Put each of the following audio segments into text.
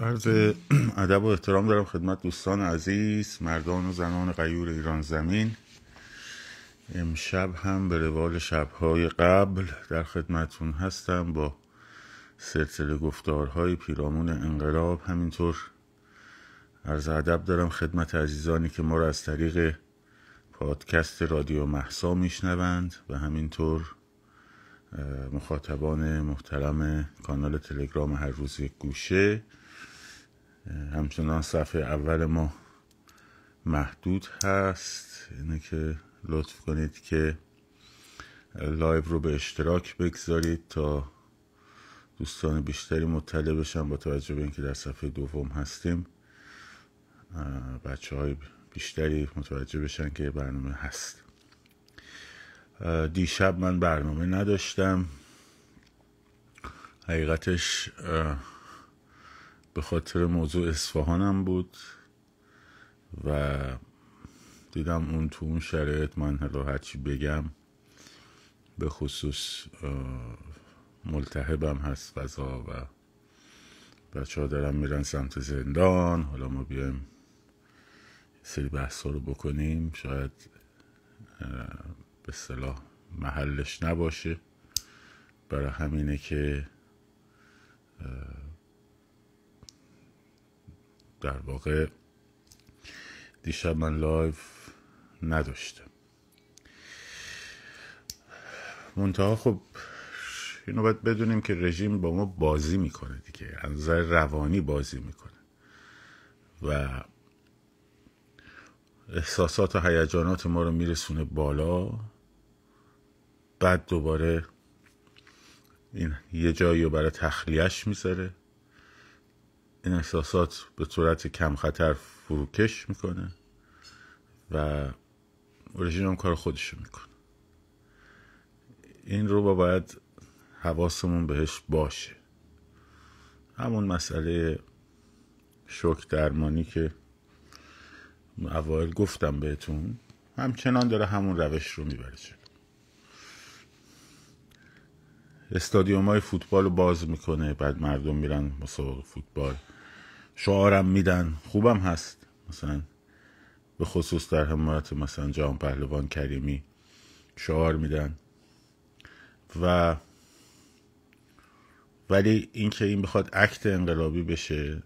عرض ادب و احترام دارم خدمت دوستان عزیز مردان و زنان غیور ایران زمین. امشب هم به روال شبهای قبل در خدمتون هستم با سلسله گفتارهای پیرامون انقلاب. همینطور عرض ادب دارم خدمت عزیزانی که ما را از طریق پادکست رادیو محسا میشنوند و همینطور مخاطبان محترم کانال تلگرام هر روز یک گوشه. همچنان صفحه اول ما محدود هست. اینه که لطف کنید که لایو رو به اشتراک بگذارید تا دوستان بیشتری مطلع بشن با توجه به اینکه در صفحه دوم هستیم. بچه های بیشتری متوجه بشن که برنامه هست. دیشب من برنامه نداشتم. حقیقتش به خاطر موضوع اصفهانم بود و دیدم اون تو اون شرایط من حالا هرچی بگم به خصوص ملتحبم هست فضا و بچه ها دارم میرن سمت زندان. حالا ما بیایم سری بحث رو بکنیم. شاید به صلاح محلش نباشه. برای همینه که در واقع دیشب من لایف نداشتم. منتها خب اینو باید بدونیم که رژیم با ما بازی می‌کنه دیگه. از روانی بازی می‌کنه. و احساسات و هیجانات ما رو میرسونه بالا. بعد دوباره این یه جایی رو برای تخلیهش می‌ذاره. این احساسات به صورت کم خطر فروکش می‌کنه و رژیم هم کار خودشو می‌کنه. این رو با باید حواسمون بهش باشه. همون مسئله شک درمانی که اوایل گفتم بهتون همچنان داره همون روش رو می‌بره چه استادیوم های فوتبال رو باز می‌کنه بعد مردم میرن مسابقه فوتبال. شعارم میدن خوبم هست. مثلا به خصوص در حمایت مثلا جهان پهلوان کریمی شعار میدن. و ولی اینکه این بخواد عکت انقلابی بشه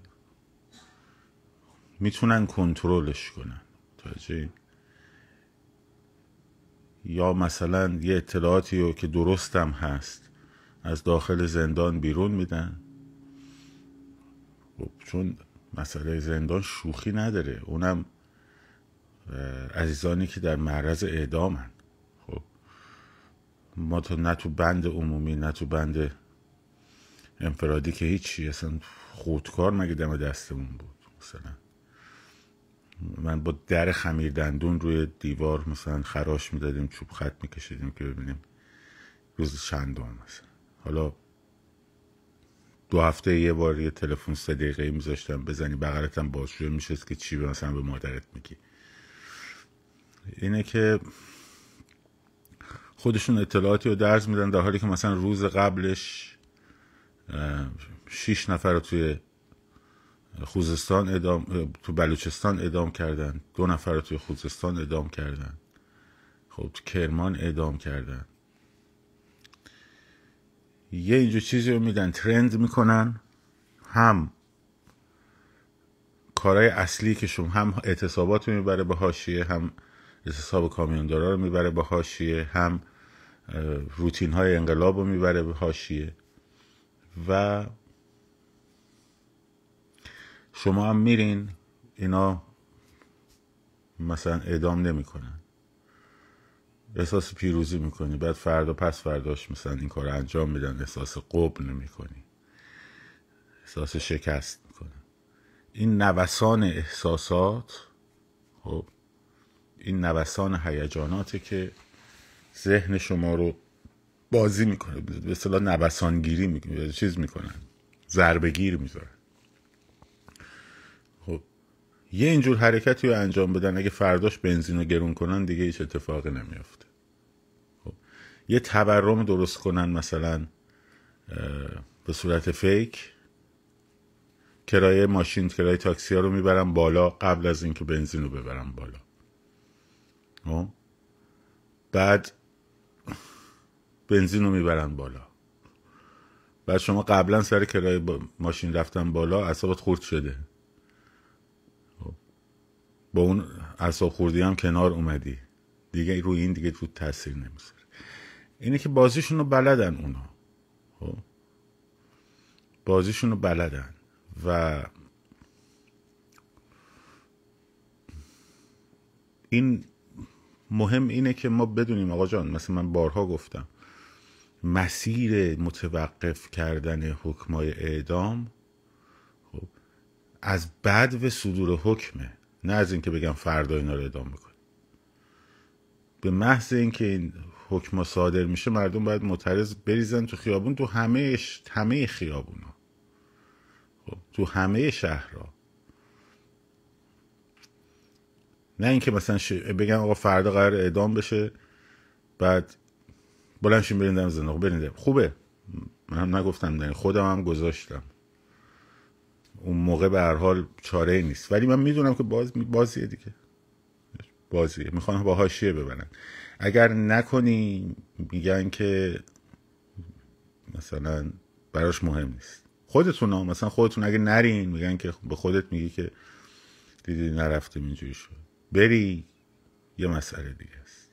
می‌تونن کنترلش کنن. توجه؟ یا مثلا یه اطلاعاتی رو که درستم هست از داخل زندان بیرون میدن. خب چون مسئله زندان شوخی نداره. اونم عزیزانی که در معرض اعدامن. خب ما تو نه تو بند عمومی نه تو بند انفرادی که هیچی اصلا خودکار مگه دم دستمون بود؟ مثلا من با در خمیر دندون روی دیوار مثلا خراش می‌دادیم چوب خط میکشیدیم که ببینیم روز چندم مثلا. حالا دو هفته یه بار یه تلفن سه دقیقه میذاشتم بزنی بغلتم بازجوی میشست که چی مثلا به مادرت میگی. اینه که خودشون اطلاعاتی رو درز میدن در حالی که مثلا روز قبلش شیش نفر رو توی خوزستان ادام تو بلوچستان ادام کردن دو نفر رو توی خوزستان ادام کردن. خب تو کرمان ادام کردن. یه اینجور چیزی رو میدن ترند می‌کنن. هم کارهای اصلی که شما هم اعتصابات رو می‌بره به هاشیه هم اعتصاب کامیوندارا رو می‌بره به هاشیه هم روتین های انقلاب رو می‌بره به هاشیه و شما هم میرین اینا مثلا اعدام نمی‌کنن. احساس پیروزی می‌کنی. بعد فردا پس فرداش مثلا این کار انجام میدن. احساس قبل نمی‌کنی احساس شکست می‌کنه این نوسان احساسات خب این نوسان هیجاناته که ذهن شما رو بازی می‌کنه. به اصطلاح نوسانگیری می‌کنه. چیز می‌کنن. ضربه گیر می‌ذارن. خب یه اینجور حرکتی رو انجام بدن. اگه فرداش بنزین رو گرون کنن دیگه هیچ اتفاقی نمیافته. یه تورم درست کنن مثلا به صورت فیک. کرایه ماشین کرایه تاکسی ها رو می‌برم بالا قبل از اینکه بنزین رو ببرم بالا. خب؟ بعد بنزین رو می‌برن بالا. بعد شما قبلا سر کرایه ماشین رفتن بالا اصابت خورد شده. خب. با اون اصاب خوردی هم کنار اومدی. دیگه روی این دیگه رو تاثیر نمی‌ذاره. اینه که بازیشون رو بلدن اونا. خب؟ بازیشون رو بلدن. و این مهم اینه که ما بدونیم آقا جان مثل من بارها گفتم مسیر متوقف کردن حکمای اعدام خب از بعد و صدور حکمه نه از اینکه بگم فردا اینا رو اعدام بکن به محض اینکه این حکم صادر میشه مردم باید معترض بریزن تو خیابون تو همه همه خیابونا. خب تو همه شهرها. نه اینکه مثلا ش... بگم آقا فردا قرار اعدام بشه بعد بلنشین برین دم زندان. برین خوبه. من هم نگفتم نه خودم هم گذاشتم. اون موقع به هر حال چاره نیست. ولی من می‌دونم که باز بازیه دیگه. بازیه. می‌خوان با حاشیه ببرن. اگر نکنی میگن که مثلا براش مهم نیست. خودتون ها مثلا خودتون اگه نرین میگن که به خودت میگی که دیدی نرفتیم اینجوری شد. بری یه مسئله دیگه است.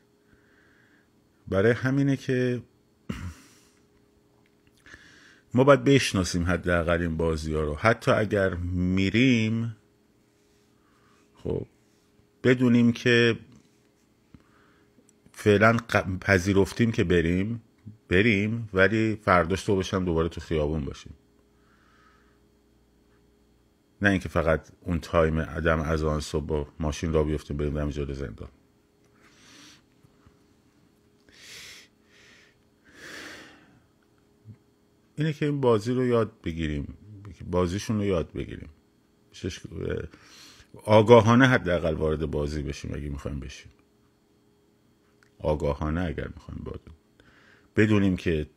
برای همینه که ما باید بشناسیم حداقل این بازی ها رو. حتی اگر میریم خب بدونیم که فعلا پذیرفتیم که بریم بریم ولی فرداش تو باشم دوباره تو خیابون باشیم. نه اینکه فقط اون تایم عدم از آن صبح با ماشین را بیفتیم بریم دم جلو زندان. اینه که این بازی رو یاد بگیریم بازیشون رو یاد بگیریم. آگاهانه حداقل وارد بازی بشیم اگه می‌خوایم بشیم. آگاهانه اگر می‌خوایم بازی بدونیم که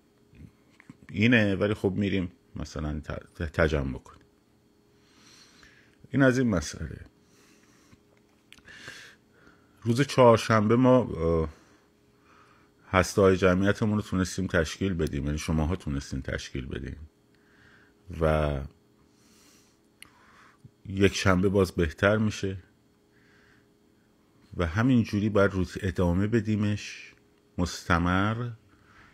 اینه ولی خب میریم مثلا تجمع کنیم این از این مسئله. روز چهارشنبه ما هسته های جمعیتمون رو تونستیم تشکیل بدیم. یعنی شماها تونستیم تشکیل بدیم و یک شنبه باز بهتر میشه. و همین جوری باید روز ادامه بدیمش مستمر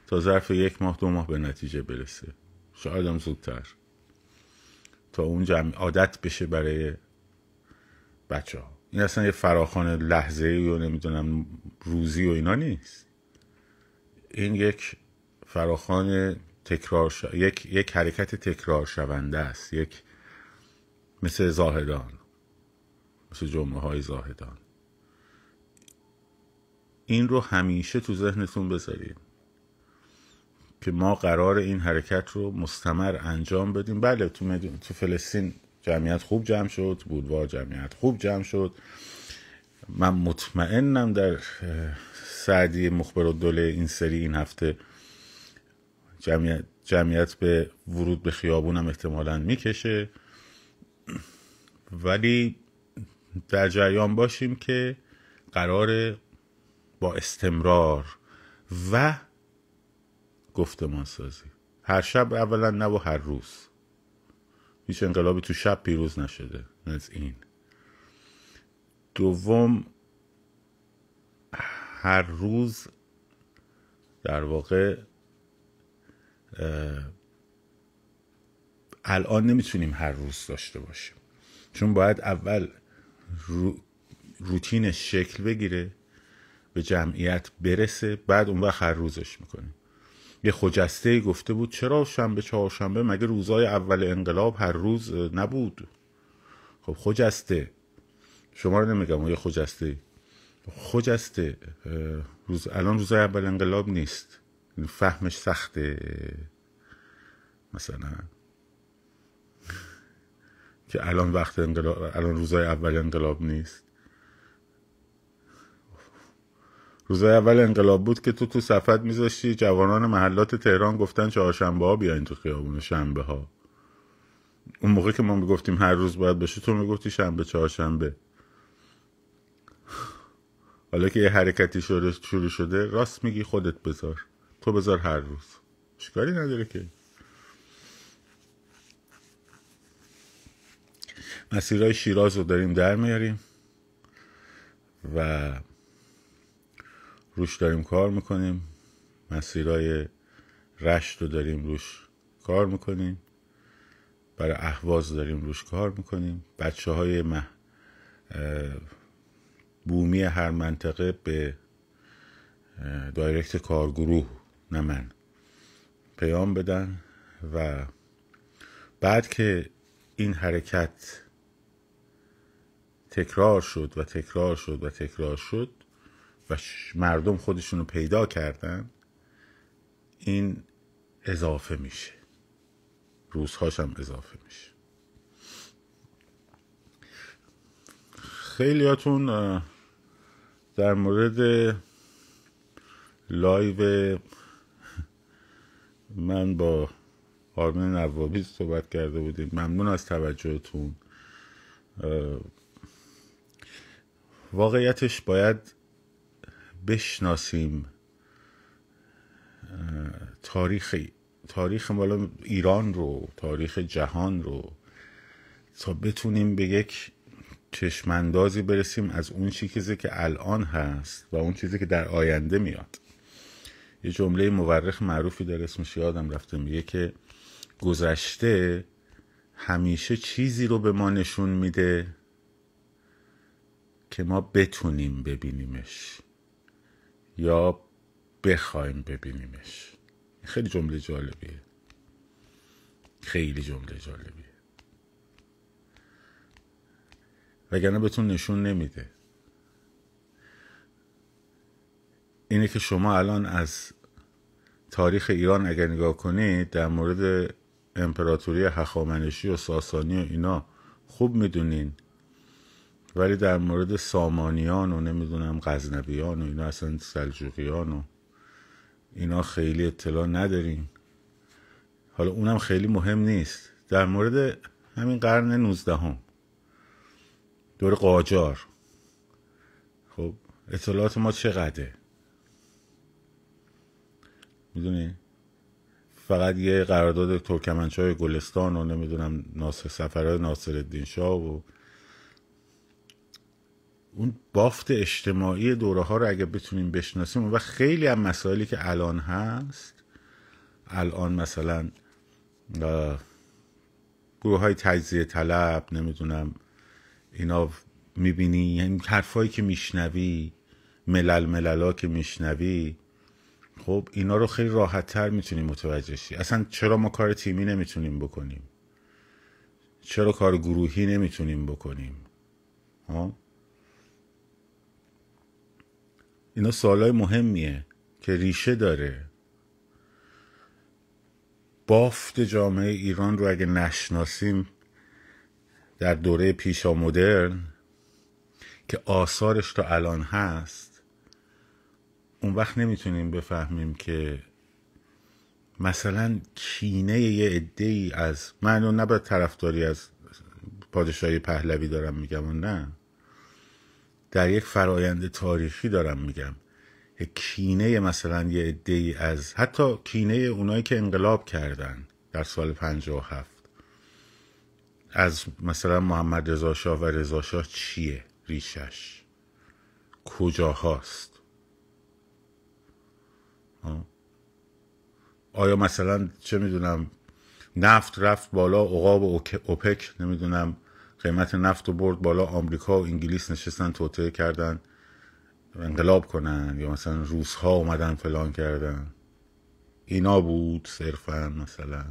تا ظرف یک ماه دو ماه به نتیجه برسه. شاید هم زودتر. تا اون جمع عادت بشه برای بچه ها این اصلا یه فراخان لحظه ای و نمی‌دونم روزی و اینا نیست. این یک فراخان تکرار یک یک حرکت تکرار شونده است. یک مثل زاهدان. مثل جمعه های زاهدان. این رو همیشه تو ذهنتون بذارید که ما قرار این حرکت رو مستمر انجام بدیم. بله تو, مدون... تو فلسطین جمعیت خوب جمع شد بودوار جمعیت خوب جمع شد. من مطمئنم در سعدی مخبر و دوله این سری این هفته جمعیت, جمعیت به ورود به خیابونم احتمالا می‌کشه. ولی در جریان باشیم که قرار با استمرار و گفتمان سازی هر شب اولا نه و هر روز. هیچ انقلابی تو شب پیروز نشده از این. دوم هر روز در واقع الان نمی‌تونیم هر روز داشته باشیم. چون باید اول رو روتینش شکل بگیره. به جمعیت برسه بعد اون وقت هر روزش می‌کنیم یه خجسته گفته بود چرا شنبه چهارشنبه؟ مگه روزای اول انقلاب هر روز نبود؟ خب خجسته. شما رو نمیگم یه خجسته. خجسته روز الان روزای اول انقلاب نیست. فهمش سخته. مثلا. که الان وقت انقلاب الان روزای اول انقلاب نیست. روزای اول انقلاب بود که تو تو صفت میذاشتی جوانان محلات تهران گفتن چهارشنبه ها بیاین تو خیابون شنبه ها اون موقع که ما می‌گفتیم هر روز باید باشه تو می‌گفتی شنبه چهارشنبه حالا که یه حرکتی شروع شده راست میگی خودت بذار. تو بذار هر روز. شکاری نداره که؟ مسیرهای شیراز رو داریم در میاریم و روش داریم کار می‌کنیم. مسیرهای رشت رو داریم روش کار می‌کنیم. برای اهواز داریم روش کار می‌کنیم. بچه های مح... بومی هر منطقه به دایرکت کارگروه نه من پیام بدن و بعد که این حرکت تکرار شد و تکرار شد و تکرار شد و مردم خودشونو پیدا کردن این اضافه میشه. روزهاش هم اضافه میشه. خیلیاتون در مورد لایو من با آرمین نوابی صحبت کرده بودیم. ممنون از توجهتون. واقعیتش باید بشناسیم تاریخ تاریخ مالا ایران رو تاریخ جهان رو تا بتونیم به یک چشماندازی برسیم از اون چیزی که الان هست و اون چیزی که در آینده میاد. یه جمله مورخ معروفی داره اسمش یادم رفته میگه که گذشته همیشه چیزی رو به ما نشون میده که ما بتونیم ببینیمش. یا بخوایم ببینیمش. خیلی جمله جالبیه. خیلی جمله جالبیه. وگرنه بهتون نشون نمیده. اینه که شما الان از تاریخ ایران اگر نگاه کنید در مورد امپراتوری هخامنشی و ساسانی و اینا خوب می‌دونین ولی در مورد سامانیان و نمی‌دونم غزنبیان و اینا اصلا سلجوقیان و اینا خیلی اطلاع نداریم. حالا اونم خیلی مهم نیست. در مورد همین قرن نوزدهم دور قاجار. خب اطلاعات ما چقدره؟ می‌دونی؟ فقط یه قرارداد ترکمنچای گلستان و نمی‌دونم ناصر سفرهای ناصر الدین شاه و اون بافت اجتماعی دوره ها رو اگه بتونیم بشناسیم و خیلی هم مسائلی که الان هست الان مثلا گروه های تجزیه طلب نمی‌دونم اینا می‌بینی یعنی حرفایی که میشنوی ملل مللا که میشنوی خب اینا رو خیلی راحت تر می‌تونیم متوجه شی. اصلا چرا ما کار تیمی نمی‌تونیم بکنیم؟ چرا کار گروهی نمی‌تونیم بکنیم؟ ها؟ اینا سوالای مهمیه که ریشه داره. بافت جامعه ایران رو اگه نشناسیم در دوره پیشا مدرن که آثارش تا الان هست اون وقت نمی‌تونیم بفهمیم که مثلا کینه یه عده ای از من نباید طرفداری از پادشاهی پهلوی دارم میگم و نه. در یک فرایند تاریخی دارم میگم. کینه مثلا یه عده از حتی کینه اونایی که انقلاب کردن در سال 57 از مثلا محمد رضا شاه و رضا شاه چیه؟ ریشش. کجا هاست؟ آیا مثلا چه می‌دونم نفت رفت بالا عقاب اوپک نمی‌دونم قیمت نفت رو برد بالا آمریکا و انگلیس نشستن توطعه کردن انقلاب کنن یا مثلا روس ها اومدن فلان کردن. اینا بود صرفا مثلا.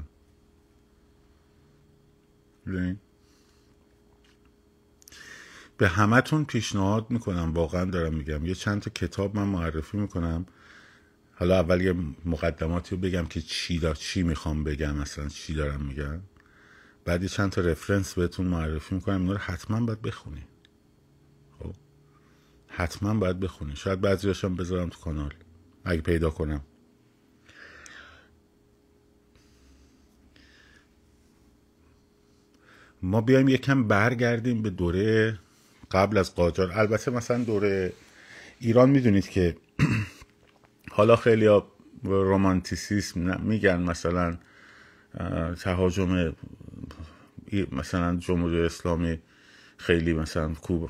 به همتون پیشنهاد می‌کنم واقعا دارم میگم. یه چند تا کتاب من معرفی می‌کنم. حالا اول یه مقدماتی رو بگم که چی دا چی می‌خوام بگم مثلا چی دارم میگم. بعد چند تا رفرنس بهتون معرفی می‌کنم اینا رو حتما باید بخونی. خب؟ حتما باید بخونی. شاید بعضی هاشم بذارم تو کانال اگه پیدا کنم. ما بیایم یکم برگردیم به دوره قبل از قاجار. البته مثلا دوره ایران می‌دونید که حالا خیلی رومانتیسیسم میگن مثلا تهاجم مثلا جمهوری اسلامی خیلی مثلا کوب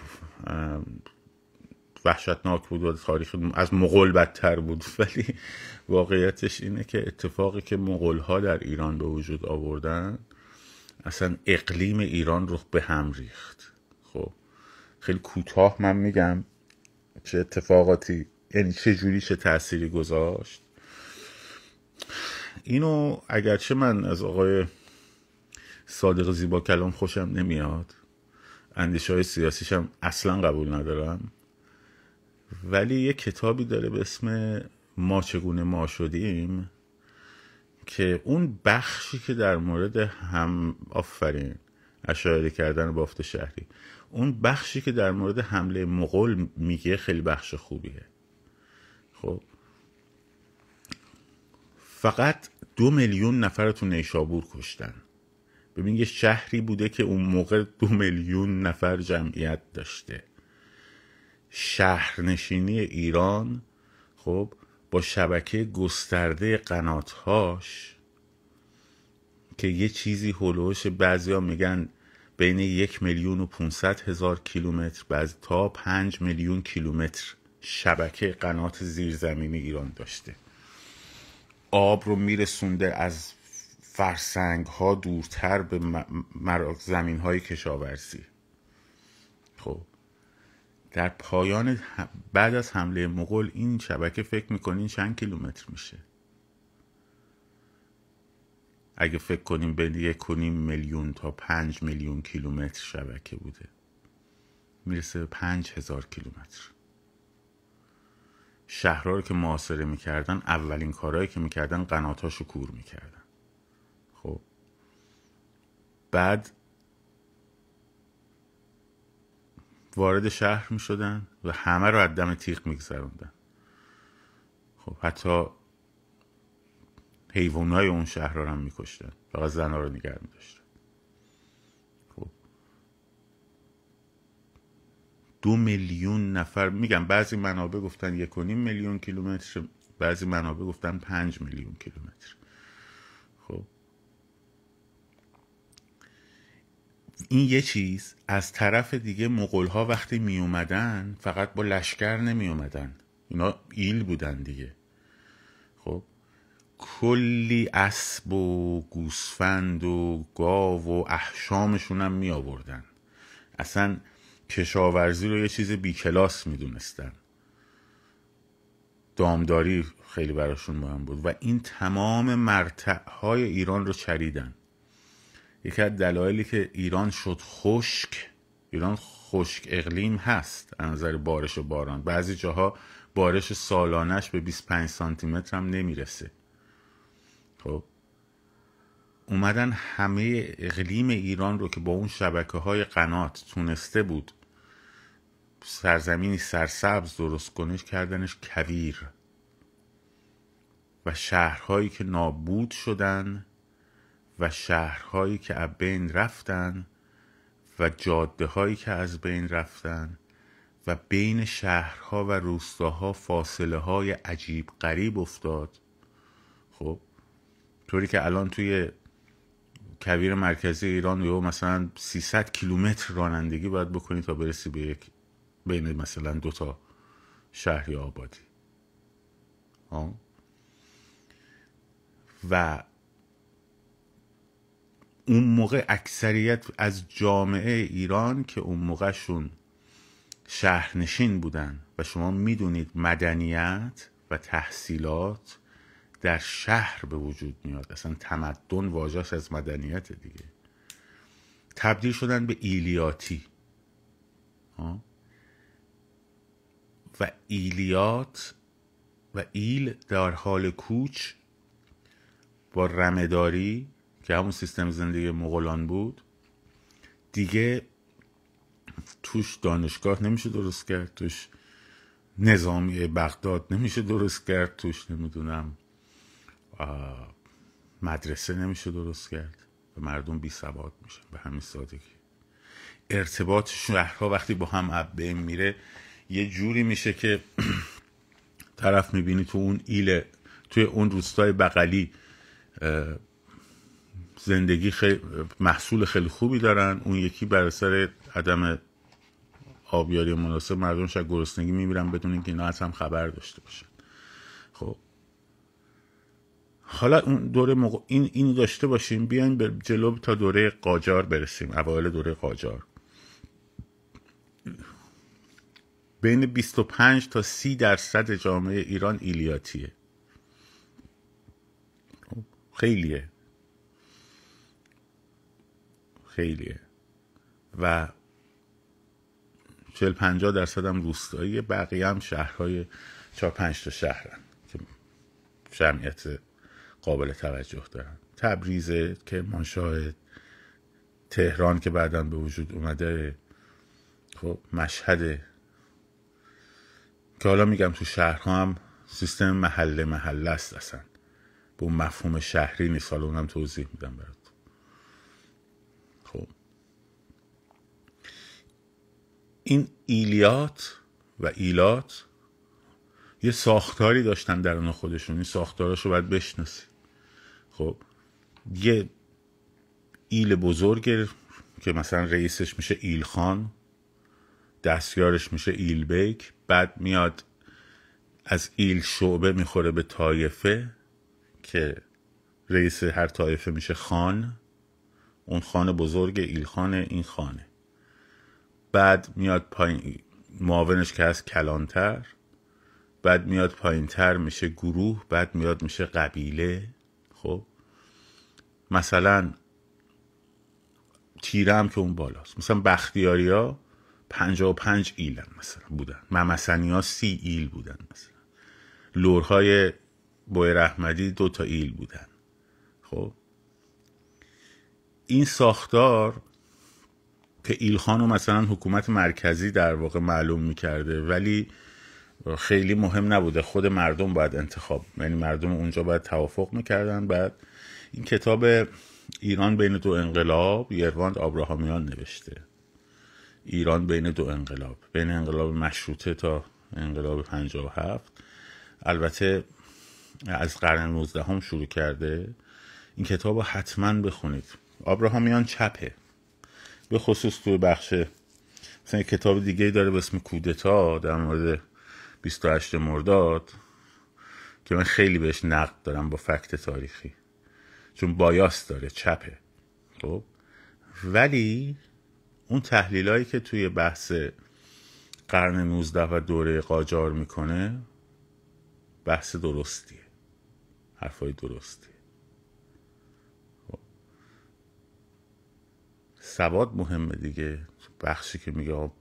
وحشتناک بود و تاریخ از مغول بدتر بود. ولی واقعیتش اینه که اتفاقی که مغول ها در ایران به وجود آوردن اصلا اقلیم ایران رو به هم ریخت. خب خیلی کوتاه من میگم چه اتفاقاتی یعنی چه جوری چه تأثیری گذاشت. اینو اگرچه من از آقای صادق زیبا کلام خوشم نمیاد. اندیشه های سیاسیشم اصلا قبول ندارم. ولی یه کتابی داره به اسم ما چگونه ما شدیم که اون بخشی که در مورد هم آفرین اشاره کردن بافت شهری. اون بخشی که در مورد حمله مغول میگه خیلی بخش خوبیه. خب. فقط دو میلیون نفر تو نیشابور کشتن. ببین یه شهری بوده که اون موقع دو میلیون نفر جمعیت داشته. شهرنشینی ایران خب با شبکه گسترده قناتهاش که یه چیزی هلوش ها میگن بین یک میلیون و پونصد هزار کیلومتر بعضی تا پنج میلیون کیلومتر شبکه قنات زیرزمینی ایران داشته. آب رو میرسونده از فرسنگ ها دورتر به زمین های کشاورزی. خب در پایان بعد از حمله مغول این شبکه فکر می‌کنین چند کیلومتر میشه؟ اگه فکر کنیم بین یک میلیون تا پنج میلیون کیلومتر شبکه بوده. می‌رسه به پنج هزار کیلومتر. شهرها رو که معاصره می‌کردن اولین کارهایی که می‌کردن قناتاشو کور می‌کردن. بعد وارد شهر می شدن و همه رو از دم تیغ می خب حتی حیوان های اون شهر رو هم می کشتن فقط زن رو نگر می داشتن خب. دو میلیون نفر میگم بعضی منابع گفتن یک و نیم میلیون کیلومتر بعضی منابع گفتن پنج میلیون کیلومتر. این یه چیز. از طرف دیگه مغول ها وقتی می اومدن فقط با لشکر نمی اومدن اینا ایل بودن دیگه. خب کلی اسب و گوسفند و گاو و احشامشون هم می آوردن اصلا کشاورزی رو یه چیز بی کلاس می دونستن دامداری خیلی براشون مهم بود. و این تمام مرتع های ایران رو چریدن. یکی از دلایلی که ایران شد خشک ایران خشک اقلیم هست از نظر بارش و باران. بعضی جاها بارش سالانش به 25 سانتی متر هم نمی‌رسه. خب اومدن همه اقلیم ایران رو که با اون شبکه های قنات تونسته بود سرزمینی سرسبز درست کنش کردنش کویر. و شهرهایی که نابود شدن و شهرهایی که از بین رفتن و جاده هایی که از بین رفتن و بین شهرها و روستاها فاصله های عجیب غریب افتاد. خب طوری که الان توی کویر مرکزی ایران یا مثلا 300 کیلومتر رانندگی باید بکنی تا برسی به یک بین مثلا دو تا شهری آبادی. ها و اون موقع اکثریت از جامعه ایران که اون موقعشون شهرنشین بودن و شما می‌دونید مدنیت و تحصیلات در شهر به وجود میاد. اصلا تمدن واجهش از مدنیت دیگه. تبدیل شدن به ایلیاتی. و ایلیات و ایل در حال کوچ با رمداری که همون سیستم زندگی مغولان بود دیگه توش دانشگاه نمیشه درست کرد توش نظامی بغداد نمیشه درست کرد توش نمی‌دونم مدرسه نمیشه درست کرد. و مردم بی سواد میشن به همین سادگی. ارتباط شهرها وقتی با هم بین میره یه جوری میشه که طرف می‌بینی تو اون ایل توی اون روستای بغلی زندگی خیلی محصول خیلی خوبی دارن. اون یکی بر سر عدم آبیاری مناسب مردم شاید گرسنگی میمیرن بدون اینکه اینا از هم خبر داشته باشن. خب. حالا اون دوره مق... این اینو داشته باشیم. بیایم به جلو تا دوره قاجار برسیم. اوایل دوره قاجار. بین 25 تا 30 درصد جامعه ایران ایلیاتیه. خب، خیلیه. خیلیه. و 40 50 درصد هم روستایی بقیه هم شهرهای 4 5 تا شهرن که جمعیت قابل توجه دارن. تبریزه که شاهد تهران که بعدا به وجود اومده خب مشهد. که حالا میگم تو شهرها هم سیستم محله محله است اصلا. به اون مفهوم شهری نیست. حالا اونم توضیح میدم برات خب این ایلیات و ایلات یه ساختاری داشتن درون خودشون. این ساختاراشو رو باید بشناسی. خب یه ایل بزرگ که مثلا رئیسش میشه ایل خان دستیارش میشه ایل بیک بعد میاد از ایل شعبه می‌خوره به طایفه که رئیس هر طایفه میشه خان. اون خانه بزرگ ایل خانه این خانه. بعد میاد پایین معاونش که از کلانتر بعد میاد پایین تر میشه گروه بعد میاد میشه قبیله. خب؟ مثلا تیره هم که اون بالاست. مثلا بختیاری ها پنجا و پنج ایلن مثلا بودن. ممسنی ها سی ایل بودن مثلا. لورهای بوی رحمدی دو تا ایل بودن. خب؟ این ساختار که ایلخانو مثلا حکومت مرکزی در واقع معلوم می‌کرده ولی خیلی مهم نبوده. خود مردم باید انتخاب یعنی مردم اونجا باید توافق می‌کردن. بعد این کتاب ایران بین دو انقلاب یرواند آبراهامیان نوشته. ایران بین دو انقلاب بین انقلاب مشروطه تا انقلاب 57 البته از قرن 19 هم شروع کرده. این کتاب رو حتما بخونید. آبراهامیان چپه. به خصوص توی بخش مثلا کتاب دیگه داره به اسم کودتا در مورد 28 مرداد که من خیلی بهش نقد دارم با فکت تاریخی. چون بایاس داره چپه. خب؟ ولی اون تحلیلایی که توی بحث قرن 19 و دوره قاجار می‌کنه بحث درستیه. حرفای درستیه. سواد مهمه دیگه. بخشی که میگه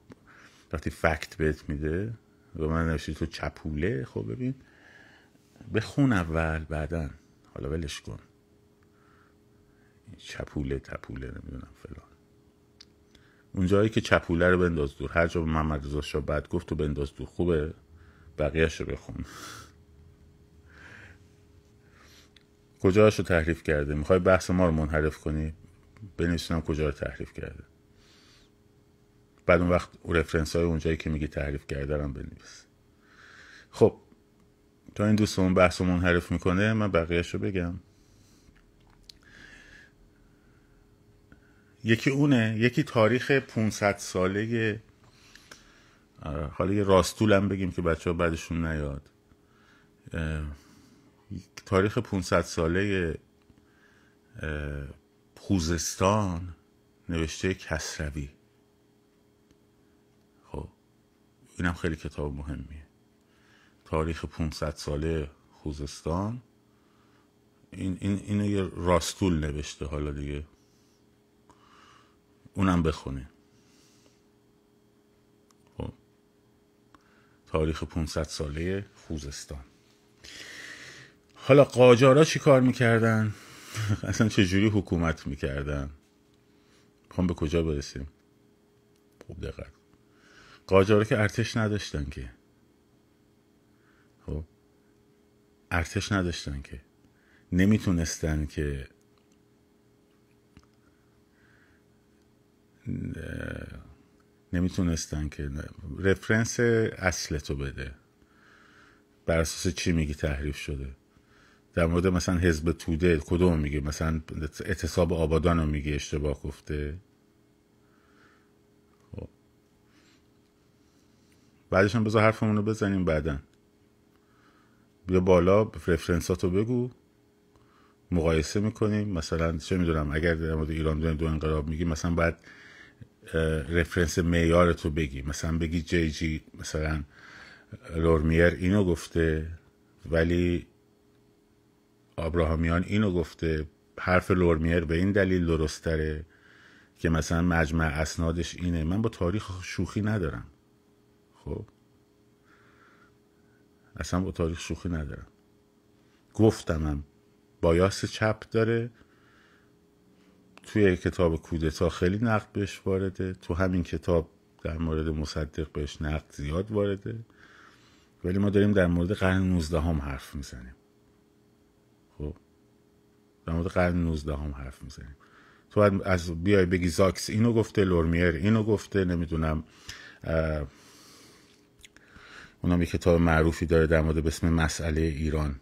وقتی فکت بهت میده و من نوشتی تو چپوله خب ببین بخون اول بعدا. حالا ولش کن. چپوله تپوله نمی‌دونم فلان. اون جایی که چپوله رو بنداز دور. هر جا محمد رضا شاه بعد گفت تو بنداز دور. خوبه؟ بقیهش رو بخون. کجاش رو تحریف کرده؟ می‌خوای بحث ما رو منحرف کنی؟ بنویسونم کجا رو تحریف کرده. بعد اون وقت او رفرنس های اونجایی که میگی تحریف کرده رو بنویس. خب تا این دوستمون بحث منحرف می‌کنه من بقیهش رو بگم. یکی اونه یکی تاریخ 500 ساله حالا یه راستولم بگیم که بچه ها بعدشون نیاد تاریخ 500 ساله خوزستان نوشته کسروی. خب اینم خیلی کتاب مهمیه. تاریخ 500 ساله خوزستان. این این اینو یه راستول نوشته حالا دیگه اونم بخونه. خب تاریخ 500 ساله خوزستان. حالا قاجارا چی کار می‌کردن؟ اصلا چجوری حکومت می‌کردن؟ می‌خوام به کجا برسیم؟ خوب دقت. قاجارا که ارتش نداشتن که. خب؟ ارتش نداشتن که. نمی‌تونستن که نمی‌تونستن که رفرنس اصل تو بده. بر اساس چی میگی تحریف شده؟ در مورد مثلا حزب توده کدوم میگه؟ مثلا اعتصاب آبادان رو میگه اشتباه گفته. خب. بعدش هم بذار حرفمون رو بزنیم بعدا. بیا بالا رفرنساتو بگو. مقایسه می‌کنیم. مثلا چه می‌دونم اگر در مورد ایران دو انقلاب میگی مثلا باید رفرنس معیار تو بگی. مثلا بگی جی جی مثلا لورمیر اینو گفته ولی آبراهامیان اینو گفته حرف لورمیر به این دلیل درستره که مثلا مجمع اسنادش اینه. من با تاریخ شوخی ندارم. خب؟ اصلا با تاریخ شوخی ندارم. گفتمم بایاس چپ داره. توی کتاب کودتا خیلی نقد بهش وارده. تو همین کتاب در مورد مصدق بهش نقد زیاد وارده. ولی ما داریم در مورد قرن 19 هم حرف می‌زنیم. خب. در مورد قرن 19 هم حرف می‌زنیم. تو از بیای بگی زاکس اینو گفته لورمیر اینو گفته نمی‌دونم اونم یه کتاب معروفی داره در مورد به اسم مسئله ایران.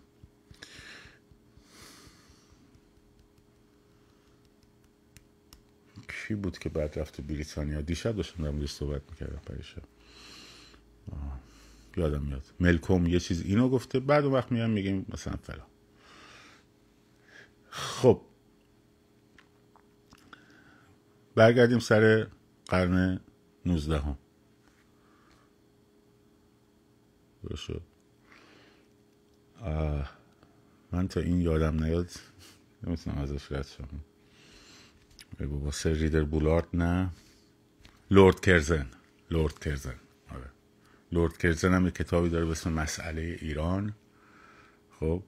کی بود که بعد رفت بریتانیا؟ دیشب داشتم در موردش صحبت می‌کردم پریشب. یادم میاد. ملکوم یه چیز اینو گفته بعد اون وقت میام میگیم مثلا فلان. خب. برگردیم سر قرن نوزده هم شد. من تا این یادم نیاد نمی‌تونم ازش رد شم. بابا سر ریدر بولارد نه؟ لورد کرزن. لورد کرزن. آره. لورد کرزن هم یه کتابی داره به اسم مسئله ایران. خب.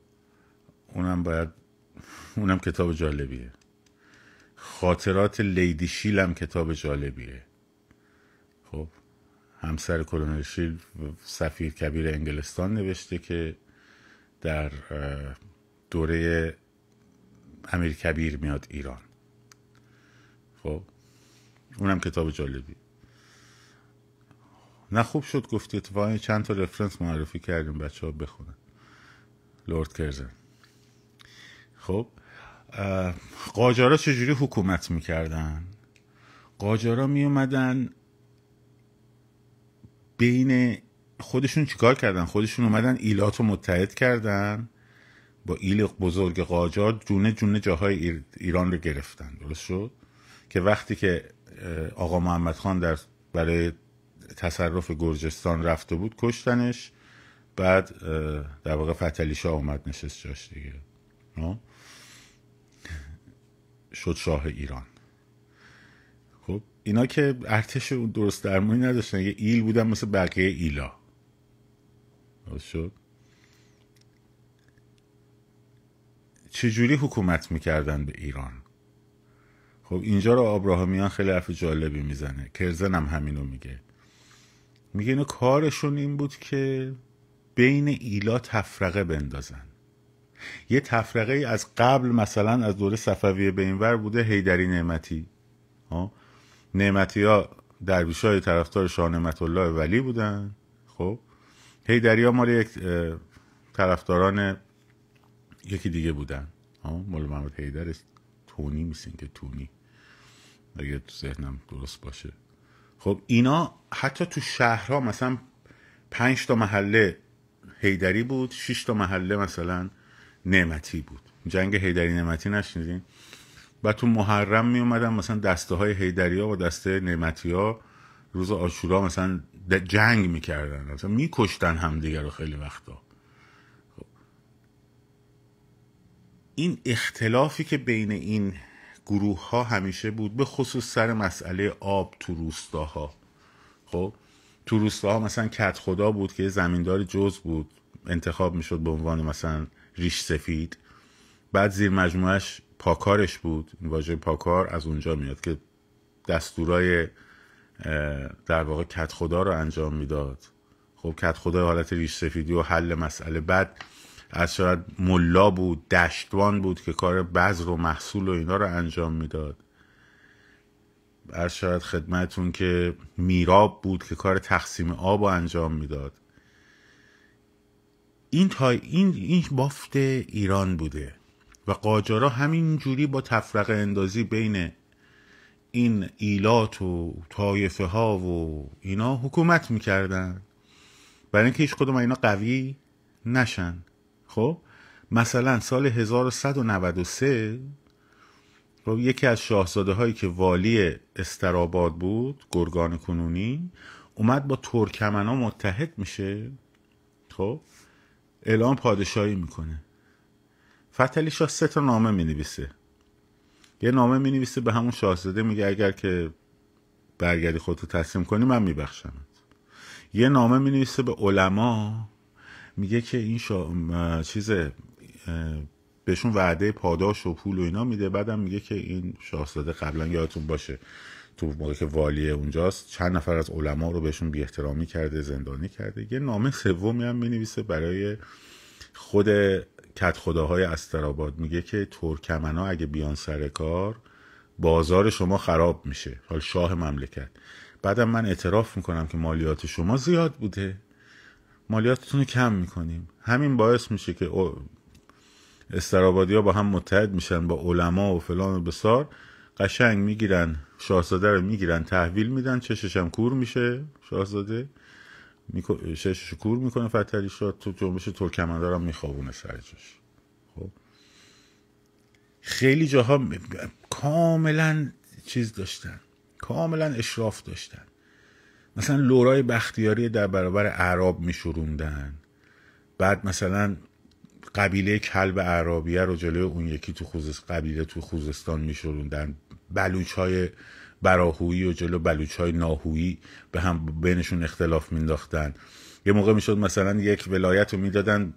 اونم باید اونم کتاب جالبیه. خاطرات لیدی شیل هم کتاب جالبیه. خب همسر کلونل شیل سفیر کبیر انگلستان نوشته که در دوره امیر کبیر میاد ایران. خب اونم کتاب جالبی نه خوب شد گفتی اتفاقا چند تا رفرنس معرفی کردیم بچه ها بخونن. لورد کرزن. خب قاجارا چجوری حکومت می‌کردن؟ قاجارا میومدن بین خودشون چیکار کردن؟ خودشون اومدن ایلات رو متحد کردن با ایل بزرگ قاجار جونه جونه جاهای ایران رو گرفتن درست شد؟ که وقتی که آقا محمد خان در برای تصرف گرجستان رفته بود کشتنش بعد در واقع فتلی شاه اومد نشست جاش دیگه. شد شاه ایران. خب اینا که ارتش درست درمونی نداشتن یه ایل بودن مثل بقیه ایلا. شد؟ چجوری حکومت می‌کردن به ایران؟ خب اینجا رو آبراهامیان خیلی حرف جالبی می‌زنه. کرزن هم همینو میگه. میگه اینو کارشون این بود که بین ایلا تفرقه بندازن. یه تفرقه ای از قبل مثلا از دوره صفویه به اینور بوده هیدری نعمتی. ها؟ نعمتی ها درویش های طرفدار شاه نعمت الله ولی بودن. خب؟ هیدری ها مال یک طرفداران یکی دیگه بودن. مال محمد هیدر تونی میسین که تونی. اگه تو ذهنم درست باشه. خب اینا حتی تو شهرها مثلا پنج تا محله هیدری بود شش تا محله مثلا نعمتی بود. جنگ هیدری نعمتی نشنیدین؟ و تو محرم می اومدن مثلا دسته های هیدری ها و دسته نعمتی ها روز آشورا مثلا جنگ می‌کردن مثلا میکشتن همدیگه رو خیلی وقتا. خب. این اختلافی که بین این گروه ها همیشه بود به خصوص سر مسئله آب تو روستاها. خب تو روستاها مثلا کت خدا بود که زمیندار جز بود انتخاب می‌شد به عنوان مثلا ریش سفید. بعد زیر مجموعش پاکارش بود. واژه پاکار از اونجا میاد که دستورای در واقع کت خدا رو انجام می‌داد. خب کت خدا حالت ریش سفیدی و حل مسئله. بعد از شاید ملا بود دشتوان بود که کار بذر و محصول و اینا رو انجام می‌داد. عرض شاید خدمتون که میراب بود که کار تقسیم آب رو انجام می‌داد. این تا این این بافت ایران بوده و قاجارا همین جوری با تفرقه اندازی بین این ایلات و طایفه ها و اینا حکومت می‌کردن. برای اینکه هیچ کدوم اینا قوی نشن. خب؟ مثلا سال 1193 خب یکی از شاهزاده هایی که والی استراباد بود گرگان کنونی اومد با ترکمنا متحد میشه. خب؟ اعلام پادشاهی می‌کنه. فتلی شاه سه تا نامه می‌نویسه. یه نامه می‌نویسه به همون شاهزاده میگه اگر که برگردی خودتو تسلیم کنی من میبخشمت. یه نامه می‌نویسه به علما میگه که این شا... چیز بهشون وعده پاداش و پول و اینا میده. بعدم میگه که این شاهزاده قبلا یادتون باشه تو موقع که والی اونجاست چند نفر از علما رو بهشون بی احترامی کرده زندانی کرده. یه نامه سومی هم می‌نویسه برای خود کت خداهای استراباد. میگه که ترکمنا اگه بیان سر کار بازار شما خراب میشه. حال شاه مملکت. بعدم من اعتراف می‌کنم که مالیات شما زیاد بوده. مالیاتتون رو کم می‌کنیم. همین باعث میشه که استرابادی ها با هم متحد میشن با علما و فلان و بسار. قشنگ می‌گیرن. شاهزاده رو می‌گیرن تحویل میدن چشش هم کور میشه. شاهزاده چشش کور می‌کنه فتری شاد تو جنبش ترکمندار هم میخوابونه سرجش خب. خیلی جاها کاملا چیز داشتن. کاملا اشراف داشتن. مثلا لورای بختیاری در برابر اعراب میشوروندن. بعد مثلا قبیله کلب عربیه رو جلوی اون یکی تو خوزست قبیله تو خوزستان میشوروندن. بلوچ های براهویی و جلو بلوچ های ناهویی به هم بینشون اختلاف مینداختن یه موقع می‌شد مثلا یک ولایت رو می‌دادن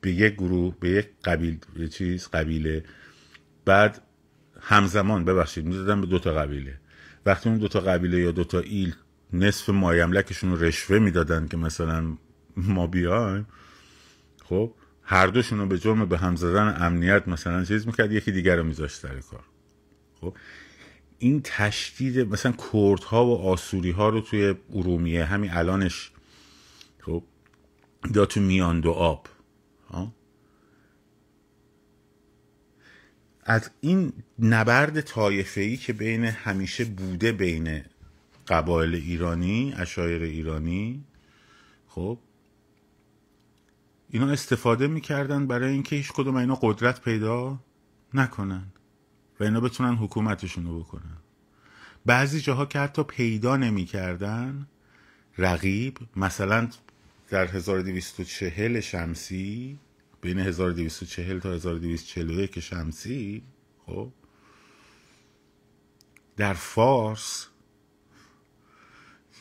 به یک گروه به یک قبیل چیز قبیله. بعد همزمان ببخشید می‌دادن به دوتا قبیله. وقتی اون دوتا قبیله یا دوتا ایل نصف مایملکشون رو رشوه می‌دادن که مثلا ما بیایم خب هر دوشون رو به جرم به هم زدن امنیت مثلا چیز می‌کرد یکی دیگر رو میذاشت سر کار. خب این تشدید مثلا کردها و آسوری ها رو توی ارومیه همین الانش خب دا تو میان دو آب از این نبرد طایفه که بین همیشه بوده بین قبایل ایرانی اشایر ایرانی خب اینا استفاده می‌کردن برای اینکه هیچ کدوم اینا قدرت پیدا نکنن. و اینا بتونن حکومتشون رو بکنن. بعضی جاها که حتی پیدا نمی‌کردن رقیب مثلا در 1240 شمسی بین 1240 تا 1241 شمسی خب در فارس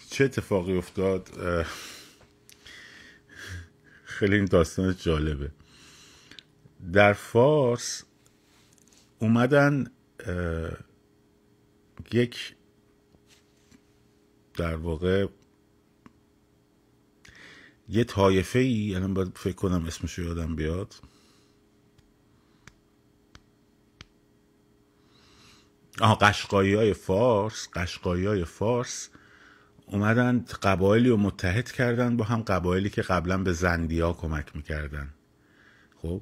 چه اتفاقی افتاد؟ خیلی این داستان جالبه. در فارس اومدن یک در واقع یه طایفه ای الان باید فکر کنم اسمشو یادم بیاد. آها قشقایی های فارس قشقایی های فارس اومدن قبایلی رو متحد کردن با هم قبایلی که قبلا به زندیا کمک می‌کردن. خب؟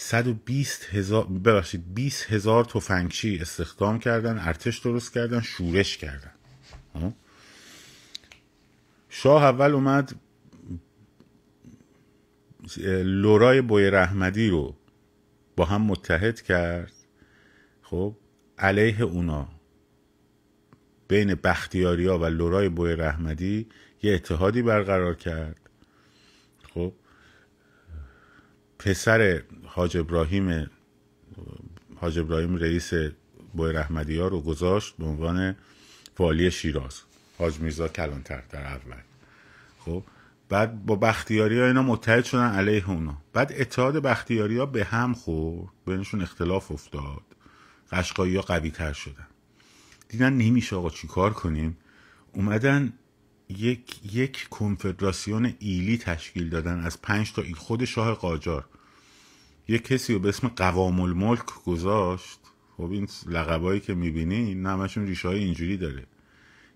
120 هزار ببخشید 20 هزار تفنگچی استخدام کردن ارتش درست کردن شورش کردن؟ شاه اول اومد لورای بوی رحمدی رو با هم متحد کرد. خب علیه اونا بین بختیاریا و لورای بوی رحمدی یه اتحادی برقرار کرد. خب پسر حاج ابراهیم حاج ابراهیم رئیس بوی رحمدی ها رو گذاشت به عنوان والی شیراز. حاج میرزا کلانتر در اول. خب بعد با بختیاری ها اینا متحد شدن علیه اونا. بعد اتحاد بختیاری ها به هم خورد بینشون اختلاف افتاد. قشقایی ها قوی تر شدن. دیدن نمیشه آقا چیکار کنیم؟ اومدن یک یک کنفدراسیون ایلی تشکیل دادن از پنج تا ایل خود شاه قاجار. یک کسی رو به اسم قوام الملک گذاشت. خب این لقبایی که می‌بینی همشون ریشه های اینجوری داره.